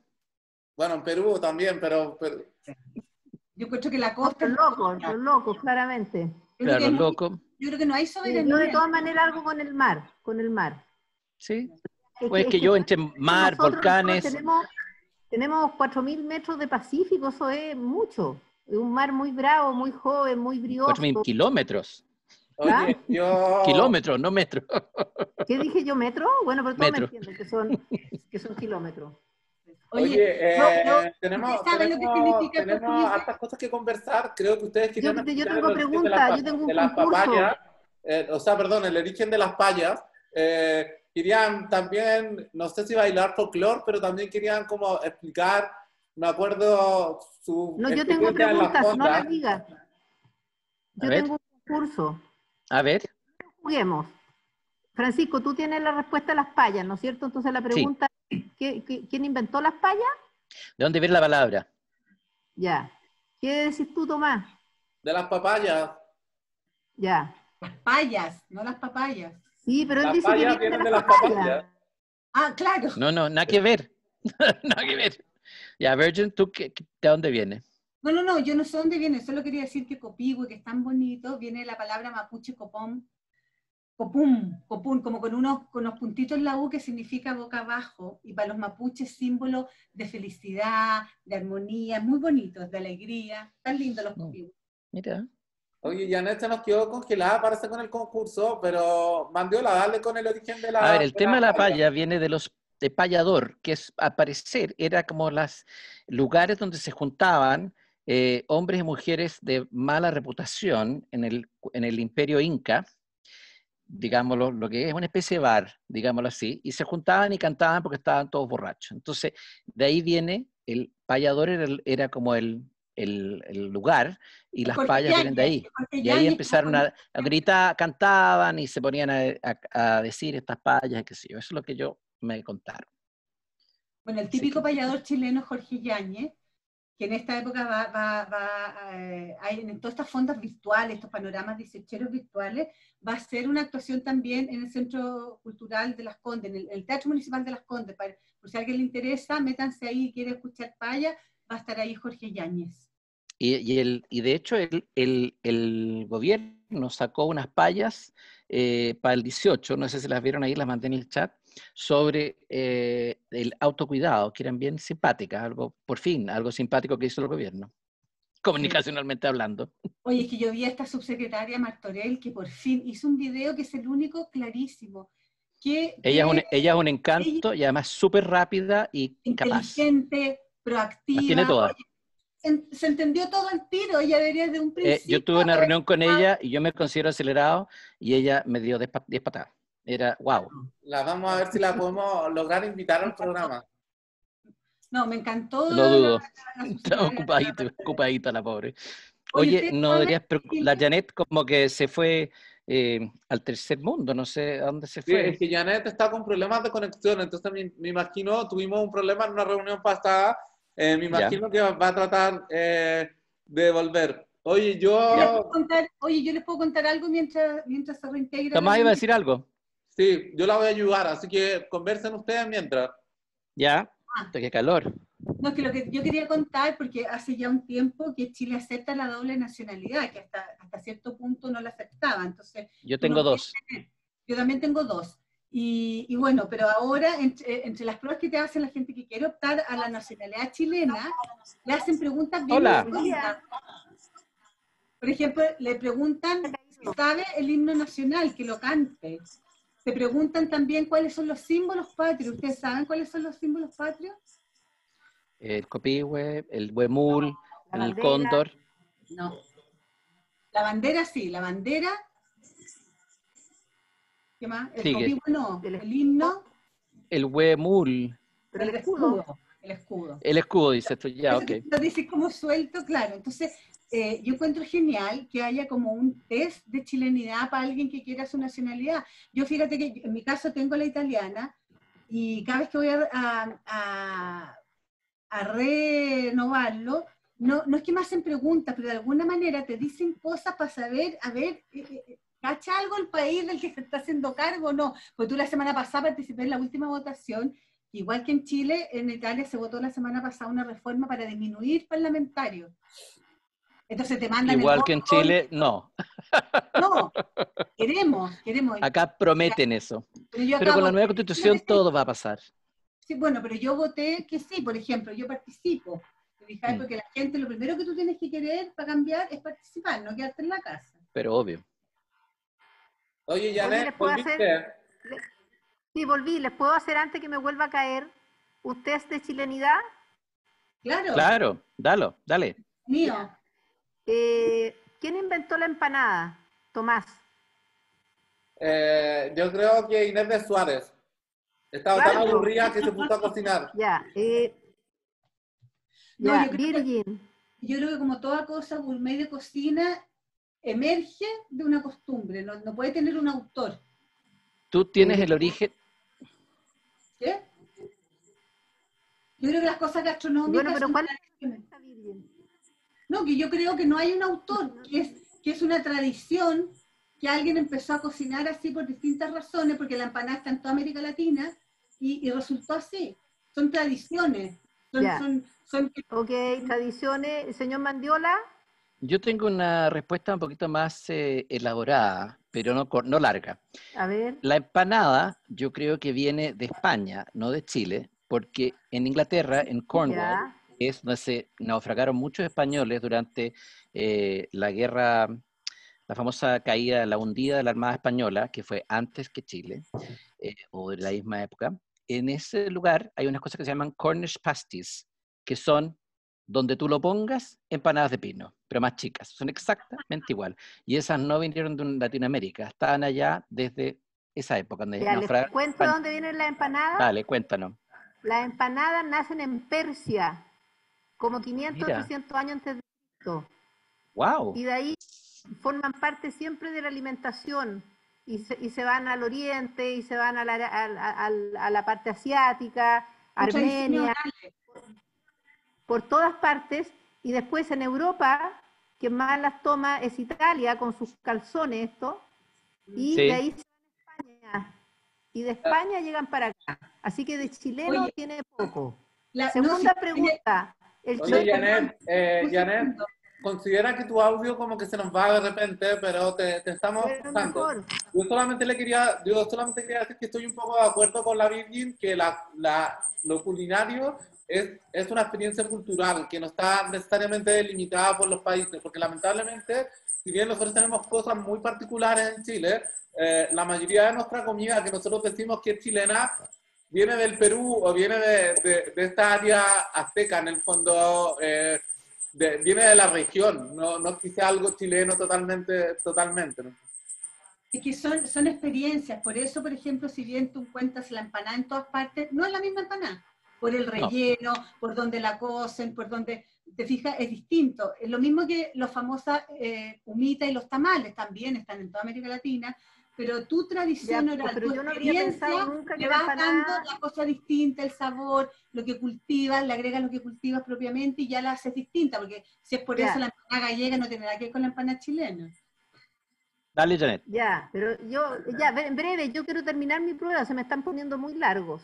Bueno, en Perú también, pero, pero Yo encuentro que la costa... Los locos, los locos, claramente. Yo creo, Claro, que no, loco. yo creo que no hay Sí, Yo soberanía. de todas maneras algo con el mar, con el mar. Sí. Es Pues es que yo entre mar, volcanes, Tenemos, tenemos 4.000 metros de Pacífico, eso es mucho. Es un mar muy bravo, muy joven, muy brioso. 4.000 kilómetros. ¿Ah? oye, yo... Kilómetros, no metros. ¿Qué dije yo, metro? Bueno, pero todos Metro. me entienden que son, que son kilómetros. Oye, Oye, eh, tenemos, ¿ustedes saben lo que tenemos, tenemos hartas cosas que conversar. Creo que ustedes querían Yo- tengo el origen pregunta, de las pa- yo tengo un de las concurso. papayas, eh, o sea, perdón, el origen de las payas. Eh, querían también, no sé si bailar folclore, pero también querían como explicar, me acuerdo su No, yo tengo preguntas, no las digas. Yo tengo un concurso. A ver, Juguemos. Francisco, tú tienes la respuesta a las payas, ¿no es cierto? Entonces la pregunta ¿Qué- qué- quién inventó las payas? ¿De dónde viene la palabra? Ya. ¿Qué decís tú, Tomás? De las papayas. Ya. Las payas, no las papayas. Sí, pero él Las dice que payas viene vienen de de las papayas. papayas. Ah, claro. No, no, nada que ver. nada que ver. Ya, Virgin, ¿tú qué- qué- de dónde viene? No, no, no, yo no sé dónde viene, solo quería decir que copihue, que es tan bonito, viene de la palabra mapuche copón, copum, copún, como con unos, con unos puntitos en la U que significa boca abajo, y para los mapuches símbolo de felicidad, de armonía, muy bonitos, de alegría, tan lindos los copihue. Mira. Oye, Janet se nos quedó congelada, parece, con el concurso, pero Mandiola, dale con el origen de la... A ver, el tema de la paya viene de los de payador, que es, al parecer era como los lugares donde se juntaban eh, hombres y mujeres de mala reputación en el, en el imperio inca, digámoslo, lo que es una especie de bar, digámoslo así, y se juntaban y cantaban porque estaban todos borrachos. Entonces, de ahí viene, el payador era, era como el, el- el lugar, y las Jorge payas vienen de ahí. Y ahí empezaron a, a gritar, cantaban y se ponían a, a- a decir estas payas, y qué sé yo. Eso es lo que yo me contaron. Bueno, el típico que- payador chileno Jorge Yáñez, que en esta época va, va, va, eh, en todas estas fondas virtuales, estos panoramas dieciocheros virtuales, va a hacer una actuación también en el Centro Cultural de Las Condes, en el, Teatro Municipal de Las Condes. por si a alguien le interesa, métanse ahí y quiere escuchar paya, va a estar ahí Jorge Yáñez. Y, y el, y de hecho, el, el- el gobierno sacó unas payas eh, para el 18, no sé si las vieron ahí, las mandé en el chat, sobre eh, el autocuidado, que eran bien simpáticas, algo, por fin, algo simpático que hizo el gobierno, comunicacionalmente hablando. Oye, es que yo vi a esta subsecretaria Martorell que por fin hizo un video que es el único clarísimo. Que, Ella es un, que ella es un encanto y además súper rápida y capaz. inteligente, proactiva. Las tiene todas. Oye, se entendió todo el tiro, ella debería de un Eh, principio. yo tuve una reunión con ella y yo me considero acelerado y ella me dio 10 pa- 10 patadas. Era, wow. La vamos a ver si la podemos lograr invitar al programa. No, me encantó. Lo la- dudo. la- la Estaba subsecretaria ocupadita, ocupadita la pobre. Oye, Oye, ¿ustedes no deberías La Janet como que se fue eh, al tercer mundo, no sé a dónde se Sí, fue. es que Janet está con problemas de conexión, entonces me, me imagino, tuvimos un problema en una reunión pasada, eh, me Ya. imagino que va a tratar eh, de volver. Oye, Yo les yo, puedo contar- oye, yo les puedo contar algo mientras, mientras se reintegra. Tomás iba a decir algo. Sí, yo la voy a ayudar, así que conversen ustedes mientras. Ya, Ah. qué calor. No, es que lo que yo quería contar, porque hace ya un tiempo que Chile acepta la doble nacionalidad, que hasta, hasta cierto punto no la aceptaba. Entonces, Yo tengo dos. tener. Yo también tengo dos. Y, y bueno, pero ahora, entre, entre las pruebas que te hacen la gente que quiere optar a la nacionalidad chilena, le hacen preguntas bien Hola. Por ejemplo, le preguntan si sabe el himno nacional, que lo cante. Te preguntan también cuáles son los símbolos patrios. ¿Ustedes saben cuáles son los símbolos patrios? El copihue, el huemul, el cóndor. No. La bandera sí, la bandera. ¿Qué más? El Sigue. copihue no. El El himno, El huemul. Pero el escudo. El escudo. El escudo, dice esto. Ya, Eso ok. Lo dices como suelto, claro. Entonces, eh, yo encuentro genial que haya como un test de chilenidad para alguien que quiera su nacionalidad. Yo fíjate que en mi caso tengo la italiana y cada vez que voy a, renovarlo, no, no es que me hacen preguntas, pero de alguna manera te dicen cosas para saber, a ver, eh, eh, ¿cacha algo el país del que se está haciendo cargo o no? Pues tú la semana pasada participé en la última votación Igual que en Chile, en Italia se votó la semana pasada una reforma para disminuir parlamentarios. Entonces te mandan el Igual que en. Chile, no. No, queremos, queremos. Acá prometen eso. Pero, yo Pero acá con la nueva constitución sí, todo va a pasar. Sí, bueno, pero yo voté que sí, por ejemplo, yo participo. Te Mm. Porque la gente, lo primero que tú tienes que querer para cambiar es participar, no quedarte en la casa. Pero obvio. Oye, Janet, ¿les puedo ¿volviste? hacer? Sí, volví. ¿Les puedo hacer antes que me vuelva a caer un test de chilenidad? Claro, Claro, dalo, dale. mío. Eh, ¿Quién inventó la empanada? Tomás. Eh, yo creo que Inés de Suárez. Estaba tan aburrida que se puso a cocinar. Ya. eh, No, ya, yo creo que- Virgin. Yo creo que como toda cosa gourmet de cocina, emerge de una costumbre, no, no puede tener un autor. Tú tienes Sí. el origen, ¿Qué? Yo creo que las cosas gastronómicas Bueno, pero son ¿cuál. Está bien. No, que yo creo que no hay un autor, que es, que es una tradición que alguien empezó a cocinar así por distintas razones, porque la empanada está en toda América Latina y, y resultó así. Son tradiciones. Son, Ya. son, son- Ok, tradiciones. Señor Mandiola, Yo tengo una respuesta un poquito más eh, elaborada, pero no, no larga. a ver. La empanada yo creo que viene de España, no de Chile, porque en Inglaterra, en Cornwall. Es donde se naufragaron muchos españoles durante eh, la guerra, la famosa caída, la hundida de la Armada Española, que fue antes que Chile, eh, o de la misma época. En ese lugar hay unas cosas que se llaman Cornish pasties, que son, donde tú lo pongas, empanadas de pino, pero más chicas. Son exactamente igual. Y esas no vinieron de Latinoamérica, estaban allá desde esa época. Donde Ya, les naufragaron cuento dónde vienen las empanadas. Dale, cuéntanos. Las empanadas nacen en Persia, como 500 Mira. 800 años antes de Cristo. ¡Wow! Y de ahí forman parte siempre de la alimentación. Y se, y se van al oriente, y se van a la, a, a- a la parte asiática, Armenia, por todas partes. Y después en Europa, quien más las toma es Italia, con sus calzones esto. Y Sí. de ahí se van a España. Y de España llegan para acá. Así que de chileno Oye. tiene poco. La- no, Segunda pregunta. El Oye, Janet, eh, Janet, considera que tu audio como que se nos va de repente, pero te, te estamos escuchando. Yo solamente le quería, yo solamente quería decir que estoy un poco de acuerdo con la Virgin, que la, la, lo culinario es, es una experiencia cultural que no está necesariamente delimitada por los países, porque lamentablemente, si bien nosotros tenemos cosas muy particulares en Chile, eh, la mayoría de nuestra comida que nosotros decimos que es chilena viene del Perú o viene de, de, de esta área azteca, en el fondo, eh, de- viene de la región, no, no quizá algo chileno totalmente, totalmente. ¿no? Es que son, son experiencias, por eso, por ejemplo, si bien tú encuentras la empanada en todas partes, no es la misma empanada, por el relleno, por donde la cocen, por donde, te fijas, es distinto. Es lo mismo que los famosas eh, humitas y los tamales, también están en toda América Latina, pero tu tradición Ya, oral, pero tu yo no experiencia, pensado nunca que le vas dando la cosa distinta, el sabor, lo que cultivas, le agregas lo que cultivas propiamente y ya la haces distinta, porque si es por Ya. eso la empanada gallega no tiene nada que ver con la empanada chilena. Dale, Janet. Ya, pero yo, ya, en breve, yo quiero terminar mi prueba, se me están poniendo muy largos.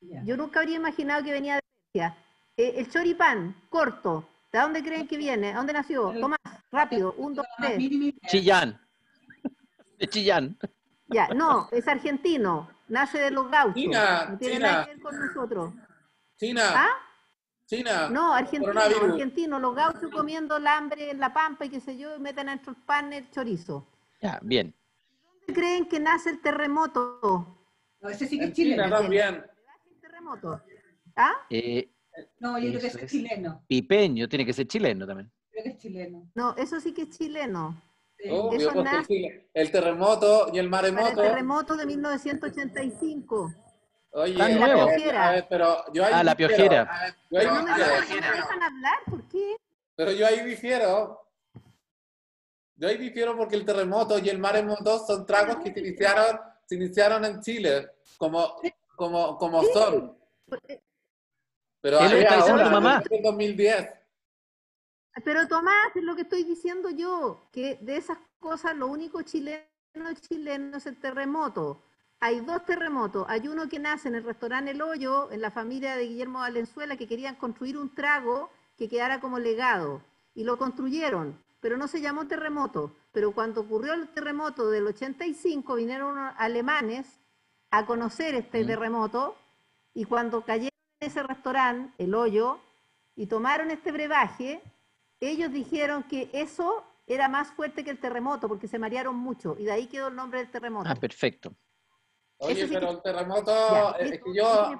Ya. Yo nunca habría imaginado que venía de Persia. Eh, el choripán, corto, ¿de dónde creen que viene? ¿A dónde nació? Tomás, rápido, un, dos, tres. Chillán. De Chillán. Ya, no, es argentino, nace de los gauchos. China, no tiene China. nada que ver con nosotros. China, ¿Ah? China. No, argentino, argentino, los gauchos comiendo el hambre en la pampa y qué sé yo, y meten dentro el pan el chorizo. Ya, bien. ¿Dónde creen que nace el terremoto? No, ese sí que es China chileno. también. El terremoto. ¿Ah? Eh, No, yo creo que es. es chileno. Pipeño, tiene que ser chileno también. Creo que es chileno. No, eso sí que es chileno. Obvio, nace- Chile- el terremoto y el Para el maremoto. terremoto de 1985. Oye, Tan a nuevo. ver, Piojera. a ver, pero yo ahí Ah, la piojera. a ver, yo ahí Pero no me, difiero. dejan, no me dejan hablar, ¿por qué? Pero yo ahí difiero. Yo ahí difiero porque el terremoto y el maremoto son tragos que se iniciaron, se iniciaron en Chile, como, como, como son. Pero ahí está diciendo ahora, tu mamá. en 2010. Pero Tomás, es lo que estoy diciendo yo, que de esas cosas lo único chileno chileno es el terremoto. Hay dos terremotos. Hay uno que nace en el restaurante El Hoyo, en la familia de Guillermo Valenzuela, que querían construir un trago que quedara como legado. Y lo construyeron, pero no se llamó terremoto. Pero cuando ocurrió el terremoto del 85, vinieron unos alemanes a conocer este Mm. terremoto y cuando cayeron en ese restaurante, El Hoyo, y tomaron este brebaje, ellos dijeron que eso era más fuerte que el terremoto porque se marearon mucho y de ahí quedó el nombre del terremoto. Ah, perfecto. Oye, sí pero que- el terremoto, Ya, eh, listo, yo,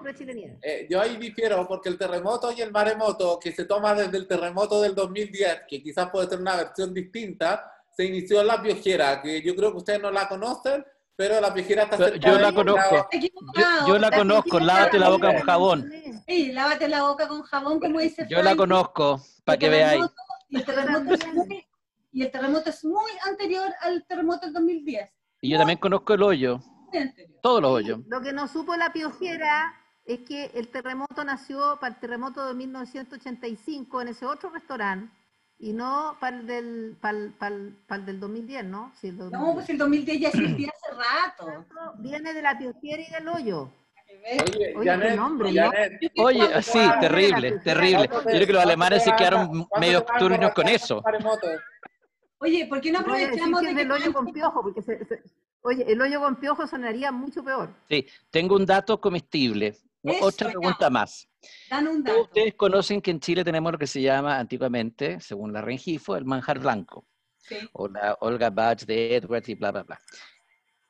eh, yo ahí difiero porque el terremoto y el maremoto, que se toma desde el terremoto del 2010, que quizás puede ser una versión distinta, se inició en la piojera, que yo creo que ustedes no la conocen, pero la piojera está cerca yo la conozco. Yo, yo la La conozco, lávate la la boca con jabón. Sí, lávate la boca con jabón, como dice Yo la Frank. conozco, para que veáis. Y el, terremoto es muy, y el terremoto es muy anterior al terremoto del 2010. Y yo también conozco el hoyo, todos los hoyos. Lo que no supo la piojera es que el terremoto nació para el terremoto de 1985 en ese otro restaurante y no para el del, para el, para el- para el del 2010, ¿no? Sí, el No, 2010. pues el 2010 ya existía hace rato. Viene de la piotiera y del hoyo. Oye, Oye, Janet, nombre, Oye, ¿cuánto sí, terrible, ¿cuánto terrible. ¿cuánto Yo creo que los alemanes se quedaron medio turbios con eso. Oye, ¿por qué no aprovechamos de que del hoyo con piojo, porque se- se- oye, el hoyo con piojo sonaría mucho peor. Sí, tengo un dato comestible. Eso, Otra ya. pregunta más. Dan un dato. Ustedes conocen que en Chile tenemos lo que se llama antiguamente, según la Rengifo, el manjar blanco, Sí. o la Olga Bach de Edwards y bla, bla, bla.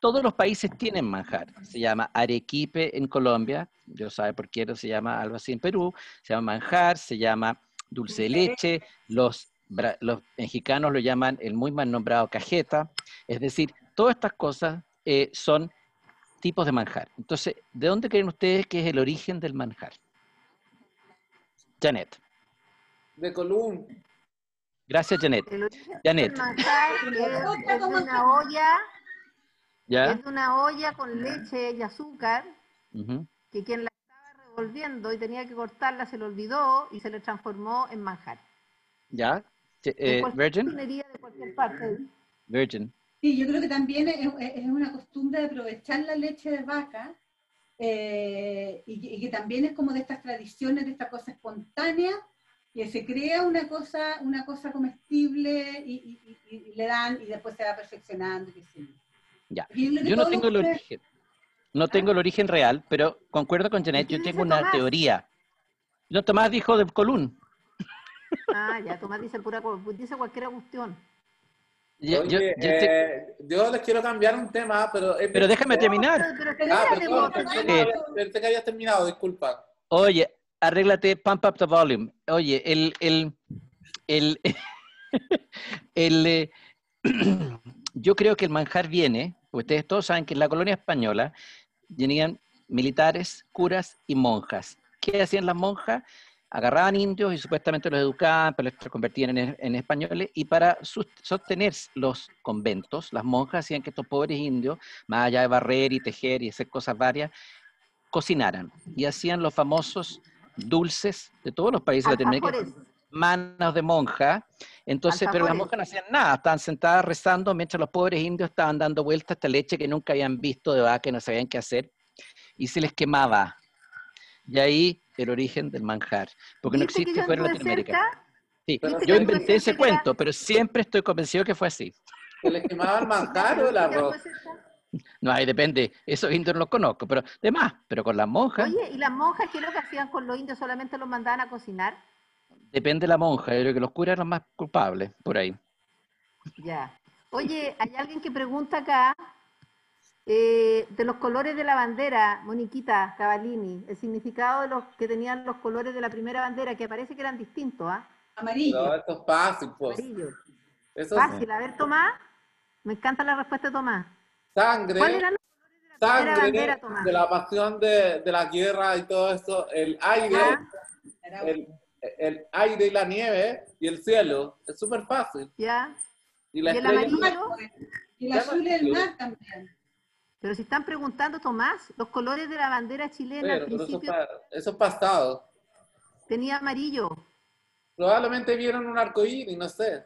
Todos los países tienen manjar. Se llama arequipe en Colombia, yo sabe por qué no se llama algo así en Perú, se llama manjar, se llama dulce de leche, los, los mexicanos lo llaman el muy mal nombrado cajeta, es decir, todas estas cosas eh, son tipos de manjar. Entonces, ¿de dónde creen ustedes que es el origen del manjar? Janet. De Colum. Gracias, Janet. El origen Janet. del manjar es, es de una olla, ¿Ya? es de una olla con leche y azúcar, Ujú. que quien la estaba revolviendo y tenía que cortarla se le olvidó y se le transformó en manjar. ¿Ya? Eh, Virgin? de cualquier parte. Virgin. Sí, yo creo que también es, es una costumbre de aprovechar la leche de vaca eh, y, que- y que también es como de estas tradiciones, de esta cosa espontánea, que se crea una cosa, una cosa comestible y, y- y- y le dan y después se va perfeccionando. sé yo. Ya. Yo no tengo el origen. No tengo el origen real, pero concuerdo con Janet, ¿Qué yo tengo una Tomás? teoría. No, Tomás dijo de Colún. Ah, ya, Tomás dice pura dice cualquier cuestión. Yo- yo- Oye, yo te- eh, yo les quiero cambiar un tema, pero... Pero déjame terminar. Pero Ah, espérate, perdón, vos, pensé que, perdón. había- pensé que habías terminado, disculpa. Oye, arréglate, pump up the volume. Oye, el, el, el, el, eh, yo creo que el manjar viene, ustedes todos saben que en la colonia española venían militares, curas y monjas. ¿Qué hacían las monjas? Agarraban indios y supuestamente los educaban, pero los convertían en, en españoles, y para sostener los conventos, las monjas hacían que estos pobres indios, más allá de barrer y tejer y hacer cosas varias, cocinaran y hacían los famosos dulces de todos los países de Latinoamérica, Alfajores. Manos de monja. Entonces, pero las monjas no hacían nada, estaban sentadas rezando mientras los pobres indios estaban dando vueltas a esta leche que nunca habían visto de vaca, que no sabían qué hacer, y se les quemaba. Y ahí el origen del manjar, porque no ¿Viste que existe fuera de Latinoamérica. cerca? Sí, ¿Viste yo inventé ese era- cuento, pero siempre estoy convencido que fue así. ¿Se les quemaba el manjar o el ¿Viste que arroz? No, ahí depende, esos indios no los conozco, pero demás, pero con las monjas, Oye, ¿y las monjas qué es lo que hacían con los indios? ¿Solamente los mandaban a cocinar? Depende de la monja, yo creo que los curas eran más culpables, por ahí. Ya. Oye, hay alguien que pregunta acá eh, de los colores de la bandera, Moniquita Cavallini, el significado de los que tenían los colores de la primera bandera, que parece que eran distintos, ¿ah? Amarillo. No, esto es fácil, pues. Amarillo. Eso es Fácil, a ver, Tomás. Me encanta la respuesta de Tomás. sangre. ¿Cuál era la primera sangre bandera, Tomás? de la pasión de, de la guerra y todo eso, el aire, Ah, el, el aire y la nieve y el cielo. Es súper fácil. ya. Y la ¿Y el amarillo? Y el azul amarillo. mar también. Pero si están preguntando, Tomás, los colores de la bandera chilena al Pero, pero eso, principio es pasado. tenía amarillo. Probablemente vieron un arcoíris, no sé.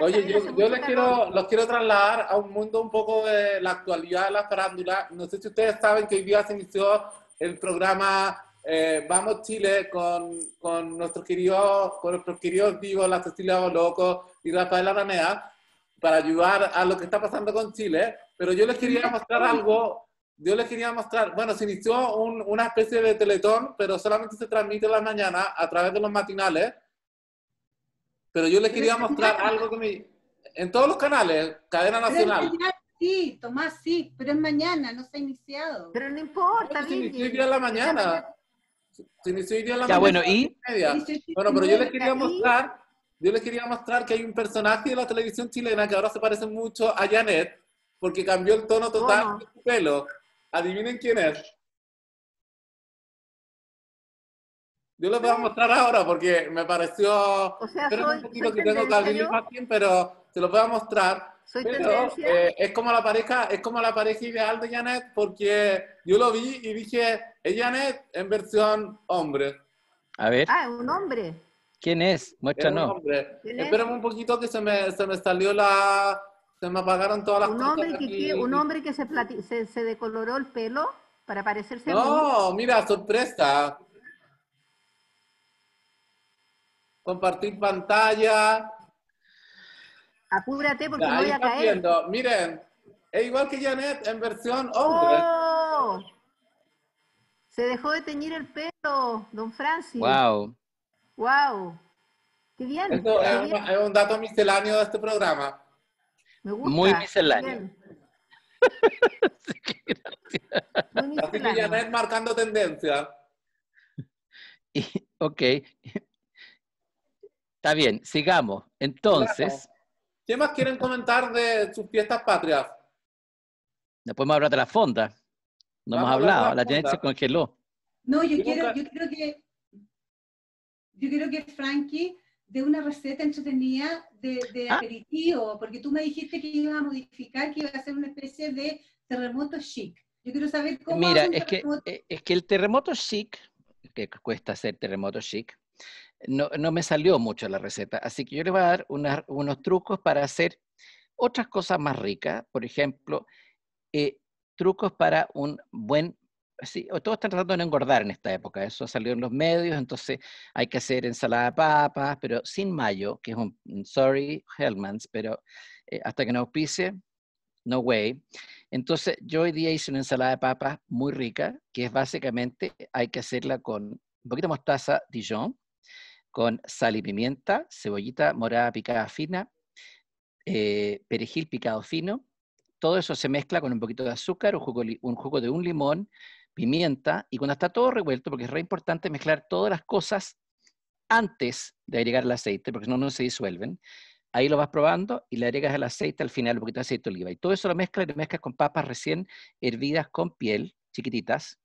Oye, yo, yo les quiero, los quiero trasladar a un mundo un poco de la actualidad de la farándula. No sé si ustedes saben que hoy día se inició el programa eh, Vamos Chile con, con nuestros queridos, con nuestros queridos vivos, la Cecilia Boloco y Rafael Aranea, para ayudar a lo que está pasando con Chile. Pero yo les quería mostrar algo. Yo les quería mostrar, bueno, se inició un- una especie de teletón, pero solamente se transmite en la mañana a través de los matinales. Pero yo les quería mostrar algo que me... En todos los canales, cadena nacional. Sí, Tomás, sí, pero es mañana, no se ha iniciado. Pero no importa, Se inició hoy día la mañana. Se inició hoy día en la Ya, mañana. bueno, y Bueno, pero yo les "19". quería mostrar, yo les quería mostrar que hay un personaje de la televisión chilena que ahora se parece mucho a Janet, porque cambió el tono total de su pelo. Adivinen quién es. Yo les voy a mostrar ahora porque me pareció... O sea, soy, un poquito soy que tengo que abrir imagen, pero se los voy a mostrar. Soy Pero eh, es como la pareja, es como la pareja ideal de Janet, porque yo lo vi y dije, es Janet en versión hombre. A ver, Ah, un hombre. ¿quién es? Muéstranos. Espérame un poquito que se me, se me salió la... Se me apagaron todas las Un cosas hombre que, aquí. un hombre que se, plati- se, se decoloró el pelo para parecerse a. No, mira, sorpresa. Compartir pantalla. Apúrate porque me voy a caer. viendo. Miren, es igual que Janet en versión hombre. ¡Oh! Se dejó de teñir el pelo, don Francis. Wow. Wow. Qué bien. Esto qué es, bien. una- es un dato misceláneo de este programa. Me gusta. Muy misceláneo. Muy Así que misceláneo. Janet marcando tendencia. Y- ok. Está bien, sigamos. Entonces, ¿Qué más quieren comentar de sus fiestas patrias? después me hablar de la fonda. No Vamos hemos a hablado, la la Janet se congeló. No, yo Yo quiero, nunca- yo quiero que yo quiero que Frankie dé una receta entretenida de, de Ah. aperitivo, porque tú me dijiste que ibas a modificar, que iba a ser una especie de terremoto chic. Yo quiero saber cómo Mira, es que, terremoto. es que el terremoto chic, que cuesta hacer terremoto chic, no, no me salió mucho la receta. Así que yo les voy a dar unas- unos trucos para hacer otras cosas más ricas. Por ejemplo, eh, trucos para un buen... Sí, todos están tratando de engordar en esta época. Eso salió en los medios, entonces hay que hacer ensalada de papas, pero sin mayo, que es un, un sorry, Hellmans, pero eh, hasta que no auspice, no way. Entonces, yo hoy día hice una ensalada de papas muy rica, que es básicamente, hay que hacerla con un poquito de mostaza Dijon, con sal y pimienta, cebollita morada picada fina, eh, perejil picado fino. Todo eso se mezcla con un poquito de azúcar, un jugo, un jugo de un limón, pimienta, y cuando está todo revuelto, porque es re importante mezclar todas las cosas antes de agregar el aceite, porque si no, no se disuelven. Ahí lo vas probando y le agregas el aceite al final, un poquito de aceite de oliva. Y todo eso lo mezclas y lo mezclas con papas recién hervidas con piel, chiquititas,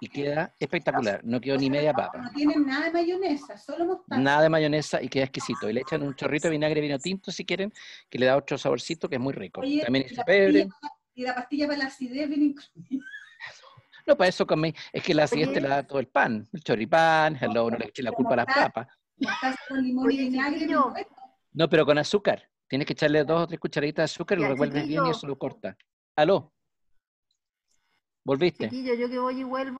y queda espectacular. No quedó ni media papa. No tienen nada de mayonesa, solo mostaza. Nada de mayonesa y queda exquisito. Y le echan un chorrito de vinagre vino tinto si quieren, que le da otro saborcito que es muy rico. Oye, También la pebre. pastilla- y la pastilla para la acidez viene incluida. No, para eso comí. Es que la siguiente Oye. la da todo el pan. El choripán, hello, no le eché la culpa a las papas. Mostaza con limón y vinagre. No, pero con azúcar. Tienes que echarle dos o tres cucharaditas de azúcar y lo revuelves bien y eso lo corta. ¿Aló? ¿Volviste? Chiquillo, yo que voy y vuelvo,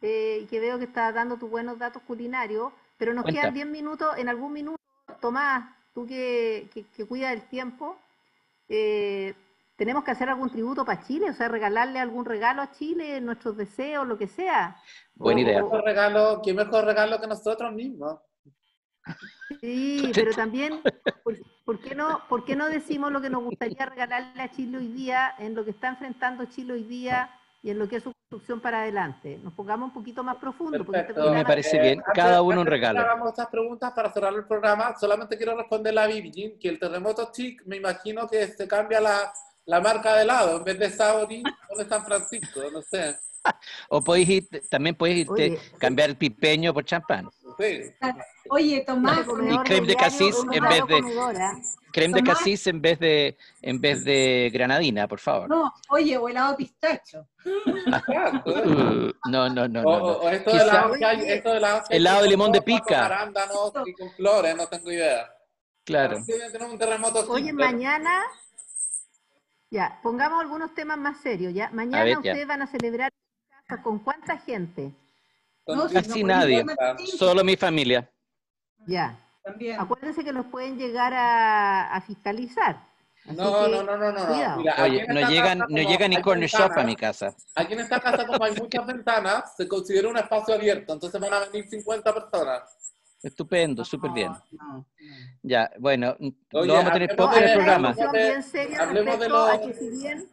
eh, y que veo que estás dando tus buenos datos culinarios, pero nos Cuenta. quedan 10 minutos, en algún minuto, Tomás, tú que, que, que cuidas el tiempo, eh, tenemos que hacer algún tributo para Chile, o sea, regalarle algún regalo a Chile, nuestros deseos, lo que sea. Buena O- idea. ¿Qué mejor regalo, qué mejor regalo que nosotros mismos? Sí, pero también, ¿por, por qué no, ¿por qué no decimos lo que nos gustaría regalarle a Chile hoy día, en lo que está enfrentando Chile hoy día y en lo que es su construcción para adelante? Nos pongamos un poquito más profundo. porque este. Me parece bien. Cada uno un regalo. Hagamos estas preguntas para cerrar el programa. Solamente quiero responderle a Virgin que el terremoto chic, me imagino que se cambia la, la marca de lado. En vez de Saudi, pone San Francisco, no sé. O podéis ir, también podéis irte, Oye. cambiar el pipeño por champán. Sí. Oye, Tomás, comedor creme de casis en vez de-. Creme de casis en vez de, en vez de granadina, por favor. no, oye, o helado pistacho. No, no, no, O, no, o- no. o esto de Quizá- helado que hay, esto de helado de limón de pica. Con arándanos y con flores, no tengo idea. Claro. Oye, pero- mañana, ya, pongamos algunos temas más serios, ¿ya? Mañana ver, ya. ustedes van a celebrar con cuánta gente, con- No, Casi no, nadie. Solo mi familia. ya. También. Acuérdense que los pueden llegar a, a fiscalizar. No, que, no, no, no, no. no. Mira, Oye, no llegan, no llega ni corner shop a mi casa. Aquí en esta casa, como hay muchas ventanas, se considera un espacio abierto, entonces van a venir 50 personas. Estupendo, súper bien. No, no. Ya, bueno, Oye, lo vamos a tener poco en el programa. Hablemos de- bien seria hablemos de respecto a los- que si bien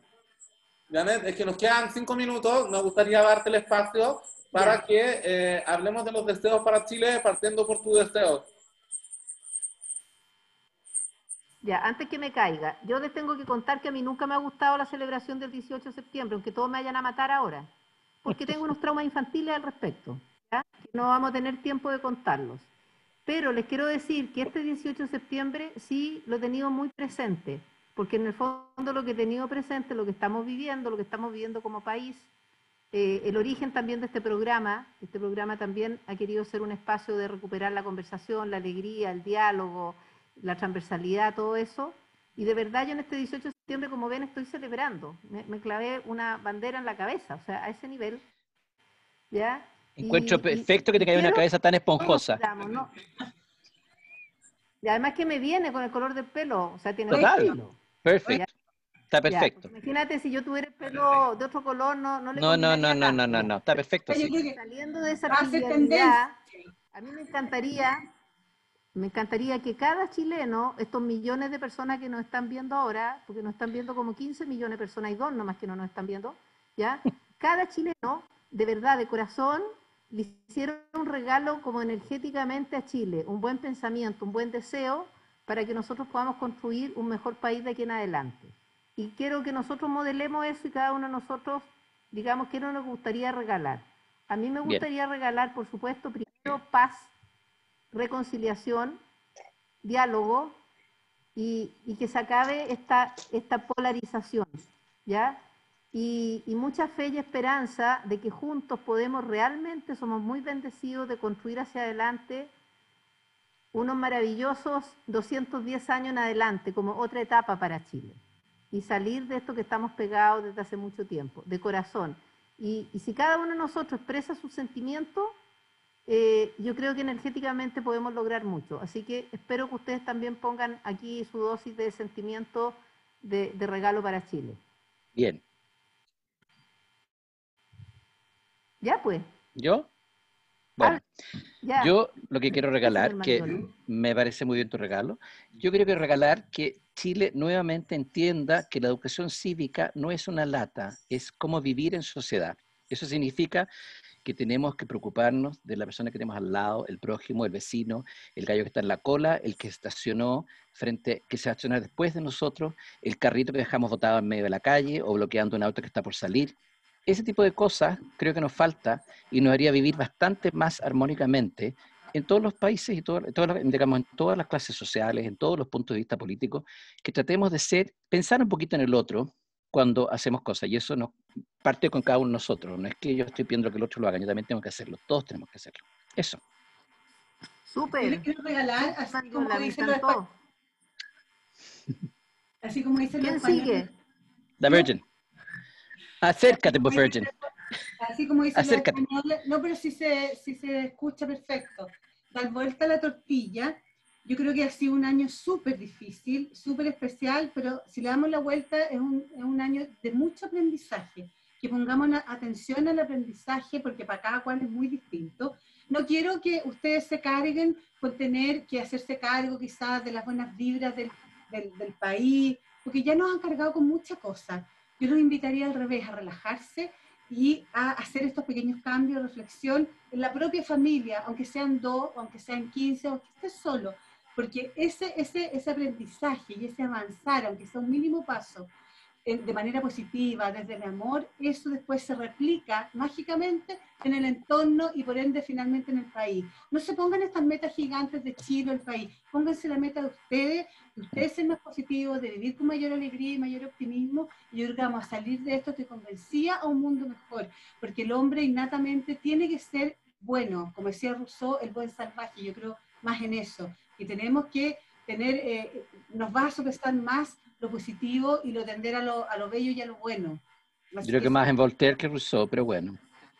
Janet, es que nos quedan 5 minutos, me gustaría darte el espacio para que eh, hablemos de los deseos para Chile, partiendo por tu deseo. Ya, antes que me caiga, yo les tengo que contar que a mí nunca me ha gustado la celebración del 18 de septiembre, aunque todos me vayan a matar ahora, porque tengo unos traumas infantiles al respecto, ¿ya? que no vamos a tener tiempo de contarlos. Pero les quiero decir que este 18 de septiembre sí lo he tenido muy presente, porque en el fondo lo que he tenido presente, lo que estamos viviendo, lo que estamos viviendo como país, eh, el origen también de este programa, este programa también ha querido ser un espacio de recuperar la conversación, la alegría, el diálogo, la transversalidad, todo eso. Y de verdad yo en este 18 de septiembre, como ven, estoy celebrando. Me, me clavé una bandera en la cabeza, o sea, a ese nivel. ¿Ya? Encuentro Y- y- perfecto que te caiga una cabeza tan esponjosa. Digamos, ¿no? Y además que me viene con el color del pelo, o sea, tiene Total. Perfecto. Está perfecto. porque imagínate si yo tuviera el pelo de otro color, no, no le No, no, no, no, no, no, no. Está perfecto que Saliendo de esa Va a mí me encantaría, me encantaría que cada chileno, estos millones de personas que nos están viendo ahora, porque nos están viendo como 15 millones de personas, hay dos nomás que no nos están viendo, ¿ya? Cada chileno, de verdad, de corazón, le hicieron un regalo como energéticamente a Chile, un buen pensamiento, un buen deseo, para que nosotros podamos construir un mejor país de aquí en adelante. Y quiero que nosotros modelemos eso y cada uno de nosotros, digamos, qué nos gustaría regalar. A mí me Bien. gustaría regalar, por supuesto, primero paz, reconciliación, diálogo y, y que se acabe esta, esta polarización, ¿ya? Y, y mucha fe y esperanza de que juntos podemos realmente, somos muy bendecidos de construir hacia adelante unos maravillosos 210 años en adelante, como otra etapa para Chile. Y salir de esto que estamos pegados desde hace mucho tiempo, de corazón. Y, y si cada uno de nosotros expresa sus sentimientos, eh, yo creo que energéticamente podemos lograr mucho. Así que espero que ustedes también pongan aquí su dosis de sentimiento de, de regalo para Chile. Bien. Ya pues, ¿Yo? Bueno, ya. yo lo que quiero regalar, que me parece muy bien tu regalo, yo quiero regalar que Chile nuevamente entienda que la educación cívica no es una lata, es cómo vivir en sociedad. Eso significa que tenemos que preocuparnos de la persona que tenemos al lado, el prójimo, el vecino, el gallo que está en la cola, el que estacionó frente, que se va a estacionar después de nosotros, el carrito que dejamos botado en medio de la calle o bloqueando un auto que está por salir. Ese tipo de cosas creo que nos falta y nos haría vivir bastante más armónicamente en todos los países y todo, todas las- digamos, en todas las clases sociales, en todos los puntos de vista políticos, que tratemos de ser, pensar un poquito en el otro cuando hacemos cosas. Y eso nos parte con cada uno de nosotros. No es que yo estoy pidiendo que el otro lo haga, yo también tengo que hacerlo. Todos tenemos que hacerlo. Eso. yo Súper. les quiero regalar, así como dicen los así como dicen los ¿Quién españoles. sigue? The Virgin. Acércate, pues, Virgin. Así como dicen los Acércate. no, pero si se, si se escucha perfecto. Dar vuelta a la tortilla, yo creo que ha sido un año súper difícil, súper especial, pero si le damos la vuelta es un, es un año de mucho aprendizaje. Que pongamos atención al aprendizaje porque para cada cual es muy distinto. No quiero que ustedes se carguen con tener que hacerse cargo quizás de las buenas vibras del, del, del país, porque ya nos han cargado con muchas cosas. Yo los invitaría al revés, a relajarse y a hacer estos pequeños cambios, reflexión en la propia familia, aunque sean dos, aunque sean 15, aunque estés solo, porque ese, ese, ese aprendizaje y ese avanzar, aunque sea un mínimo paso, de manera positiva, desde el amor, eso después se replica mágicamente en el entorno y por ende finalmente en el país. No se pongan estas metas gigantes de Chile o el país, pónganse la meta de ustedes, de ustedes ser más positivos, de vivir con mayor alegría y mayor optimismo, y que vamos a salir de esto, te convencía a un mundo mejor, porque el hombre innatamente tiene que ser bueno, como decía Rousseau, el buen salvaje, yo creo más en eso, y tenemos que tener, eh, nos va a sopesar más lo positivo y lo tender a lo, a lo bello y a lo bueno. Así Yo creo que más en Voltaire que Rousseau, pero bueno.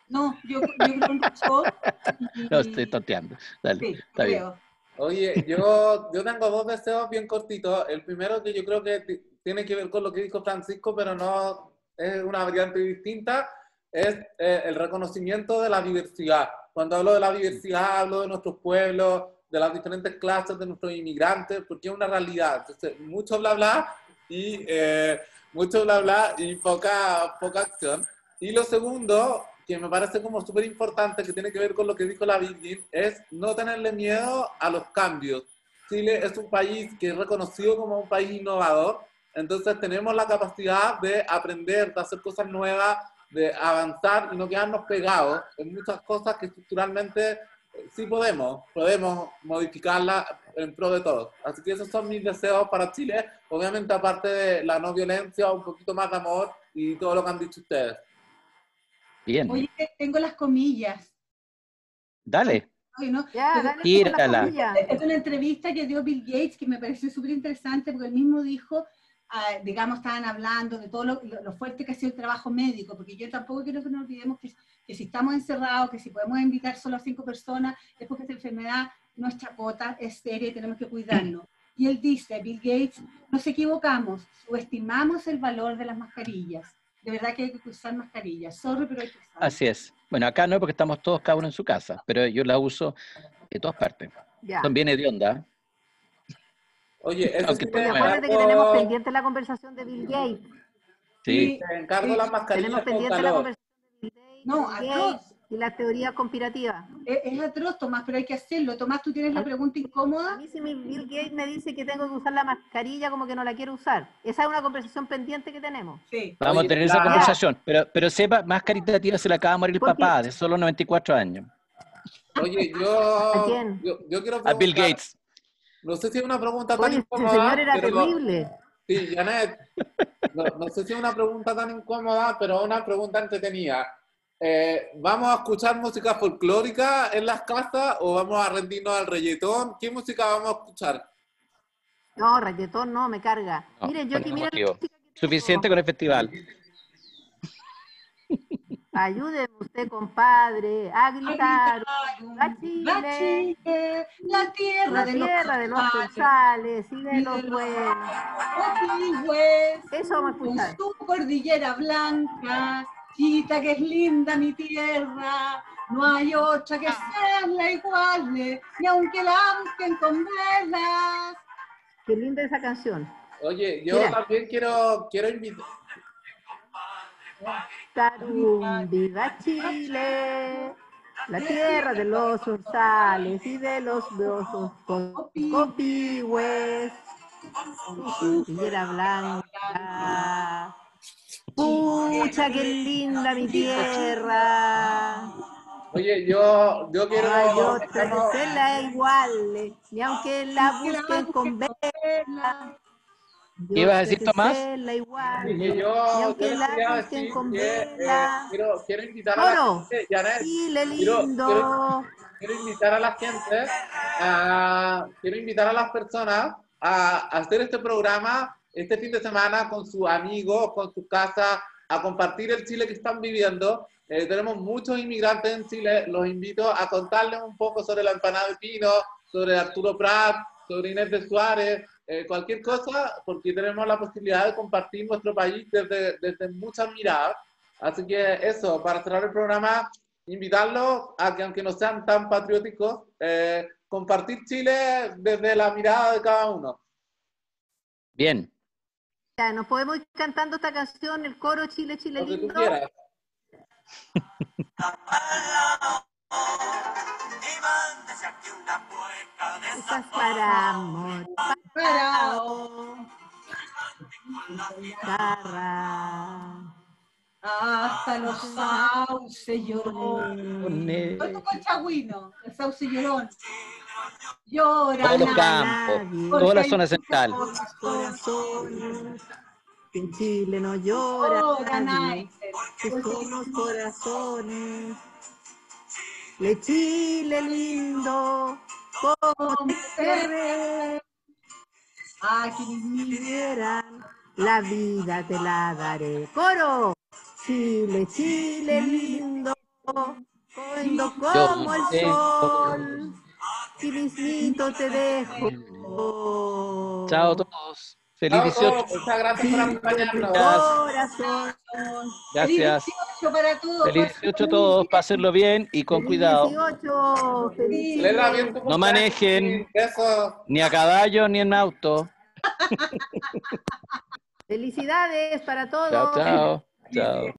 No, yo, yo creo en Rousseau. y- No, estoy tonteando. Dale, Sí, está bien. creo. Oye, yo, yo tengo dos deseos bien cortitos. El primero que yo creo que ti- tiene que ver con lo que dijo Francisco, pero no es una variante distinta, es eh, el reconocimiento de la diversidad. Cuando hablo de la diversidad, hablo de nuestros pueblos, de las diferentes clases de nuestros inmigrantes, porque es una realidad. Entonces, mucho bla bla y eh, mucho bla bla y poca, poca acción. Y lo segundo, que me parece como súper importante, que tiene que ver con lo que dijo la Virgin, es no tenerle miedo a los cambios. Chile es un país que es reconocido como un país innovador, entonces tenemos la capacidad de aprender, de hacer cosas nuevas, de avanzar y no quedarnos pegados en muchas cosas que estructuralmente sí podemos, podemos modificarla en pro de todos. Así que esos son mis deseos para Chile. Obviamente, aparte de la no violencia, un poquito más de amor y todo lo que han dicho ustedes. Bien, Oye, tengo las comillas. dale. Oye, ¿no? Ya, dale Tírala. Es una entrevista que dio Bill Gates que me pareció súper interesante porque él mismo dijo, ah, digamos, estaban hablando de todo lo, lo- lo fuerte que ha sido el trabajo médico, porque yo tampoco quiero que nos olvidemos que, que si estamos encerrados, que si podemos invitar solo a cinco personas, es porque esta enfermedad no es chacota, es seria y tenemos que cuidarnos. Y él dice, Bill Gates, nos equivocamos, subestimamos el valor de las mascarillas. De verdad que hay que usar mascarillas. Sorry, pero hay que usar. Así es. Bueno, acá no, porque estamos todos cada uno en su casa, pero yo la uso de todas partes. Ya. Son bien hedionda. Oye, eso sí te acuérdate que tenemos pendiente la conversación de Bill Gates. Sí. te encargo las mascarillas Tenemos pendiente la conversación de Bill Gates, No, atroz. Y las teorías conspirativas. Es, es atroz, Tomás, pero hay que hacerlo. Tomás, tú tienes la pregunta A incómoda. mí si mi Bill Gates me dice que tengo que usar la mascarilla, como que no la quiero usar. Esa es una conversación pendiente que tenemos. Sí. Vamos Oye, a tener esa conversación. Pero, pero sepa, más caritativa se le acaba de morir el papá, de solo 94 años. Oye, yo, ¿A quién? yo, yo quiero A Bill Gates. No sé si es una pregunta tan Oye, incómoda. señor era pero lo- terrible. Sí, Janet. No, no sé si es una pregunta tan incómoda, pero una pregunta entretenida. Eh, ¿Vamos a escuchar música folclórica en las casas o vamos a rendirnos al reggaetón? ¿Qué música vamos a escuchar? No, reggaetón no, me carga. No, Mire, yo aquí mira. Suficiente con el festival. Ayúdeme usted, compadre, a gritar. La Chile. Chile, la tierra La de tierra de los sensales y de y los de los buenos. Eso vamos a con escuchar. su cordillera blanca, Chita que es linda mi tierra, no hay otra que sea la igual, ni aunque la busquen con velas. Qué linda esa canción. Oye, yo Mira. también quiero, quiero invitar. Tarum, viva Chile, la tierra de los sonsales y de los osos con copihue, su cordillera blanca. Pucha, qué linda mi tierra. Oye, yo, yo quiero. No otra que se la iguale, ni aunque la busquen con vela. ¿Qué ibas a decir, Tomás? Ni yo, aunque yo la decir con que, eh, vela. quiero, quiero invitar a la gente, Janet, Chile quiero- lindo. quiero invitar a la gente, a, quiero invitar a las personas a, a hacer este programa este fin de semana con sus amigos, con sus casas, a compartir el Chile que están viviendo. Eh, tenemos muchos inmigrantes en Chile, los invito a contarles un poco sobre la empanada de pino, sobre Arturo Prat, sobre Inés de Suárez, eh, cualquier cosa, porque tenemos la posibilidad de compartir nuestro país desde, desde muchas miradas. Así que eso, para cerrar el programa, invitarlos a que aunque no sean tan patrióticos, eh, compartir Chile desde la mirada de cada uno. Bien. Ya, nos podemos ir cantando esta canción, el coro Chile, Chile Lo que tú lindo. quieras. Estás para amor, Parao, guitarra. hasta los sauces llorón. No tocó el chagüino, el sauce llorón. Llora Todos los campos, toda la zona central. en Chile no llora Llora corazones. Le Chile lindo, como. Ah, que mis quieran, la vida te la daré. ¡Coro! Chile, Chile lindo, lindo como el sol, y mismito te dejo. Chao a todos. Feliz Chao a 18. todos, Muchas gracias por acompañarnos. Corazón. Gracias. Feliz 18 para todos. Feliz 18 a todos. Pásenlo bien y con Feliz cuidado. 18, feliz. No manejen. Besos. Ni a caballo ni en auto. Felicidades para todos. Chao, chao. Chao.